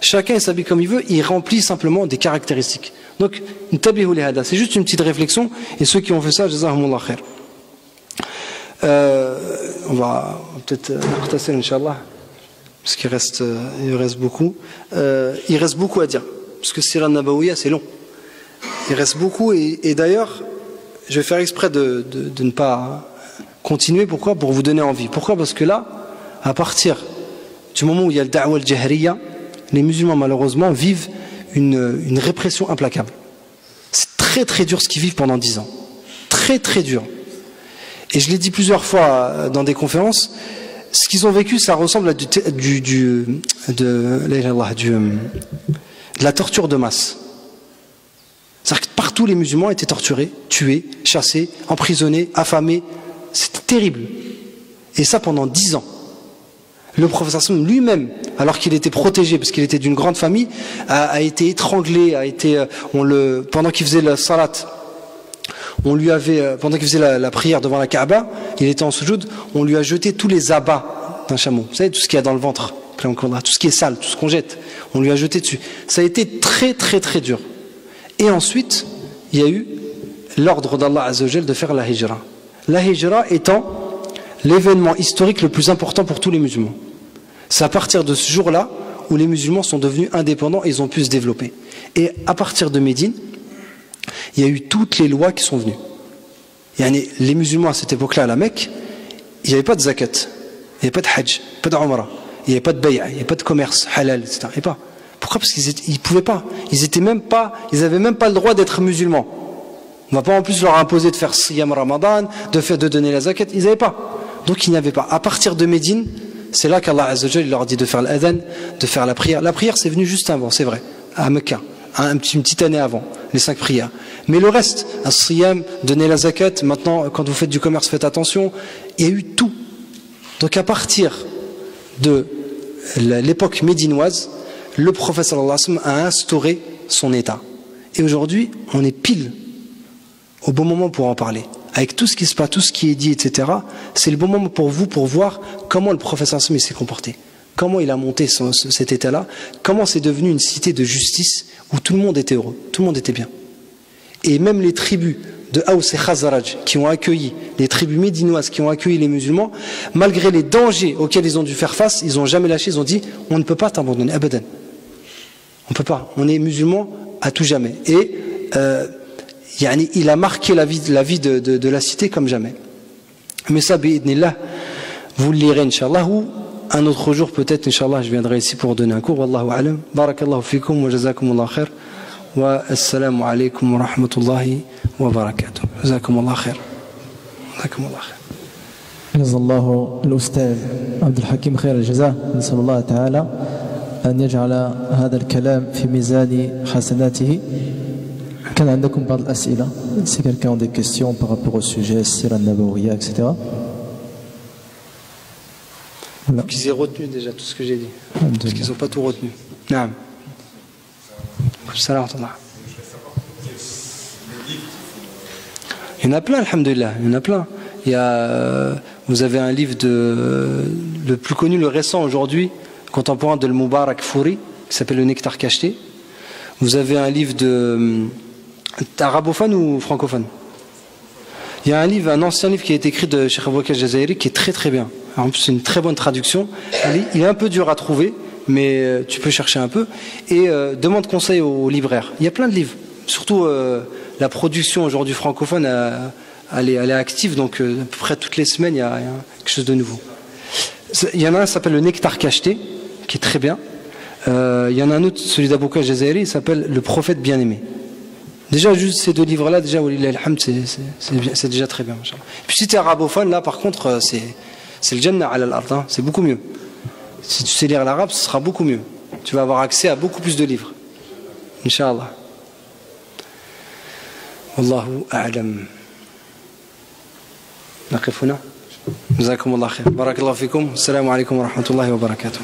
Chacun s'habille comme il veut, il remplit simplement des caractéristiques. Donc, c'est juste une petite réflexion, et ceux qui ont fait ça, jazakumullah khair. Euh, on va peut-être naqtasir, Inch'Allah, parce qu'il reste, euh, il reste beaucoup. Euh, il reste beaucoup à dire, parce que Sirah Nabawiya, c'est long. Il reste beaucoup, et, d'ailleurs, je vais faire exprès de, ne pas continuer. Pourquoi? Pour vous donner envie. Pourquoi? Parce que là, à partir du moment où il y a le da'wah al-jahriya, les musulmans, malheureusement, vivent une, répression implacable. C'est très très dur ce qu'ils vivent pendant dix ans. Très très dur. Et je l'ai dit plusieurs fois euh, dans des conférences, ce qu'ils ont vécu, ça ressemble à de la torture de masse. C'est-à-dire que partout les musulmans étaient torturés, tués, chassés, emprisonnés, affamés. C'était terrible. Et ça pendant dix ans. Le professeur lui-même, alors qu'il était protégé, parce qu'il était d'une grande famille, a, été étranglé, a été, euh, on le, pendant qu'il faisait la salat, on lui avait, euh, pendant qu'il faisait la, la, prière devant la Kaaba, il était en soujoud, on lui a jeté tous les abats d'un chameau. Vous savez, tout ce qu'il y a dans le ventre, tout ce qui est sale, tout ce qu'on jette, on lui a jeté dessus. Ça a été très très très dur. Et ensuite, il y a eu l'ordre d'Allah Azzawajal de faire la hijra. La hijra étant l'événement historique le plus important pour tous les musulmans. C'est à partir de ce jour-là où les musulmans sont devenus indépendants et ils ont pu se développer. Et à partir de Médine, il y a eu toutes les lois qui sont venues. Les musulmans à cette époque-là, à la Mecque, il n'y avait pas de zakat, il n'y avait pas de hajj, pas de umrah, il n'y avait pas de bay'a, il n'y avait pas de commerce halal, etc. Il pas. Pourquoi? Parce qu'ils ne pouvaient pas. Ils étaient même pas, ils n'avaient même pas le droit d'être musulmans. On ne va pas en plus leur imposer de faire siyam ramadan, de, faire, de donner la zakat. Ils n'avaient pas. Donc il n'y avait pas. À partir de Médine, c'est là qu'Allah leur dit de faire l'adhan, de faire la prière. La prière, c'est venu juste avant, c'est vrai, à Mecca, une petite année avant, les cinq prières. Mais le reste, un siyam, donner la zakat, maintenant, quand vous faites du commerce, faites attention. Il y a eu tout. Donc à partir de l'époque médinoise, le prophète a instauré son état. Et aujourd'hui, on est pile au bon moment pour en parler. Avec tout ce qui se passe, tout ce qui est dit, etc., c'est le bon moment pour vous pour voir comment le prophète s'est comporté. Comment il a monté cet état-là. Comment c'est devenu une cité de justice où tout le monde était heureux, tout le monde était bien. Et même les tribus de Haus et Khazaraj qui ont accueilli, les tribus médinoises qui ont accueilli les musulmans, malgré les dangers auxquels ils ont dû faire face, ils n'ont jamais lâché, ils ont dit on ne peut pas t'abandonner, abadan. On ne peut pas. On est musulman à tout jamais. Et euh, il a marqué la vie, la vie de, de, de, la cité comme jamais. Mais ça, bi'idnillah, vous le lirez, Inch'Allah, ou un autre jour peut-être, Inch'Allah, je viendrai ici pour donner un cours. Wallahu alam. Barakallahu fikum wa jazakum Allah khair. Wa assalamu alaikum wa rahmatullahi wa barakatuh. Jazakum Allah khair. Jazakum Allah khair. جزا الله الأستاذ عبد الحكيم خير الجزاء نسأل الله تعالى أن يجعل هذا الكلام في ميزان حسناته كان عندكم بعض الأسئلة si quelqu'un a des questions par rapport au sujet Sira Nabawiya etc voilà. qu'ils aient retenu déjà tout ce que j'ai dit parce qu'ils n'ont pas tout retenu Naam. Salam il y en a plein alhamdulillah il y en a plein il y a, vous avez un livre de le plus connu le récent aujourd'hui contemporain de Mubarak Fouri, qui s'appelle Le Nectar cacheté. Vous avez un livre de. arabophone ou francophone? Il y a un livre, un ancien livre qui a été écrit de Cheikh Abouakal Jazairi qui est très très bien. C'est une très bonne traduction. Il est un peu dur à trouver, mais tu peux chercher un peu. Et euh, demande conseil aux libraires. Il y a plein de livres. Surtout euh, la production aujourd'hui francophone, elle, est, active, donc euh, à peu près toutes les semaines, il y, a, quelque chose de nouveau. Il y en a un qui s'appelle Le Nectar cacheté qui est très bien. Euh, il y en a un autre, celui d'Abouka Jazairi, il s'appelle Le prophète bien-aimé. Déjà, juste ces deux livres-là, déjà, c'est déjà très bien. Puis si tu es arabophone, là, par contre, c'est le Jannah al ard hein, c'est beaucoup mieux. Si tu sais lire l'arabe, ce sera beaucoup mieux. Tu vas avoir accès à beaucoup plus de livres. Inch'Allah. Wallahu a'lam. نقف هنا جزاكم الله خير بارك الله فيكم السلام عليكم ورحمة الله وبركاته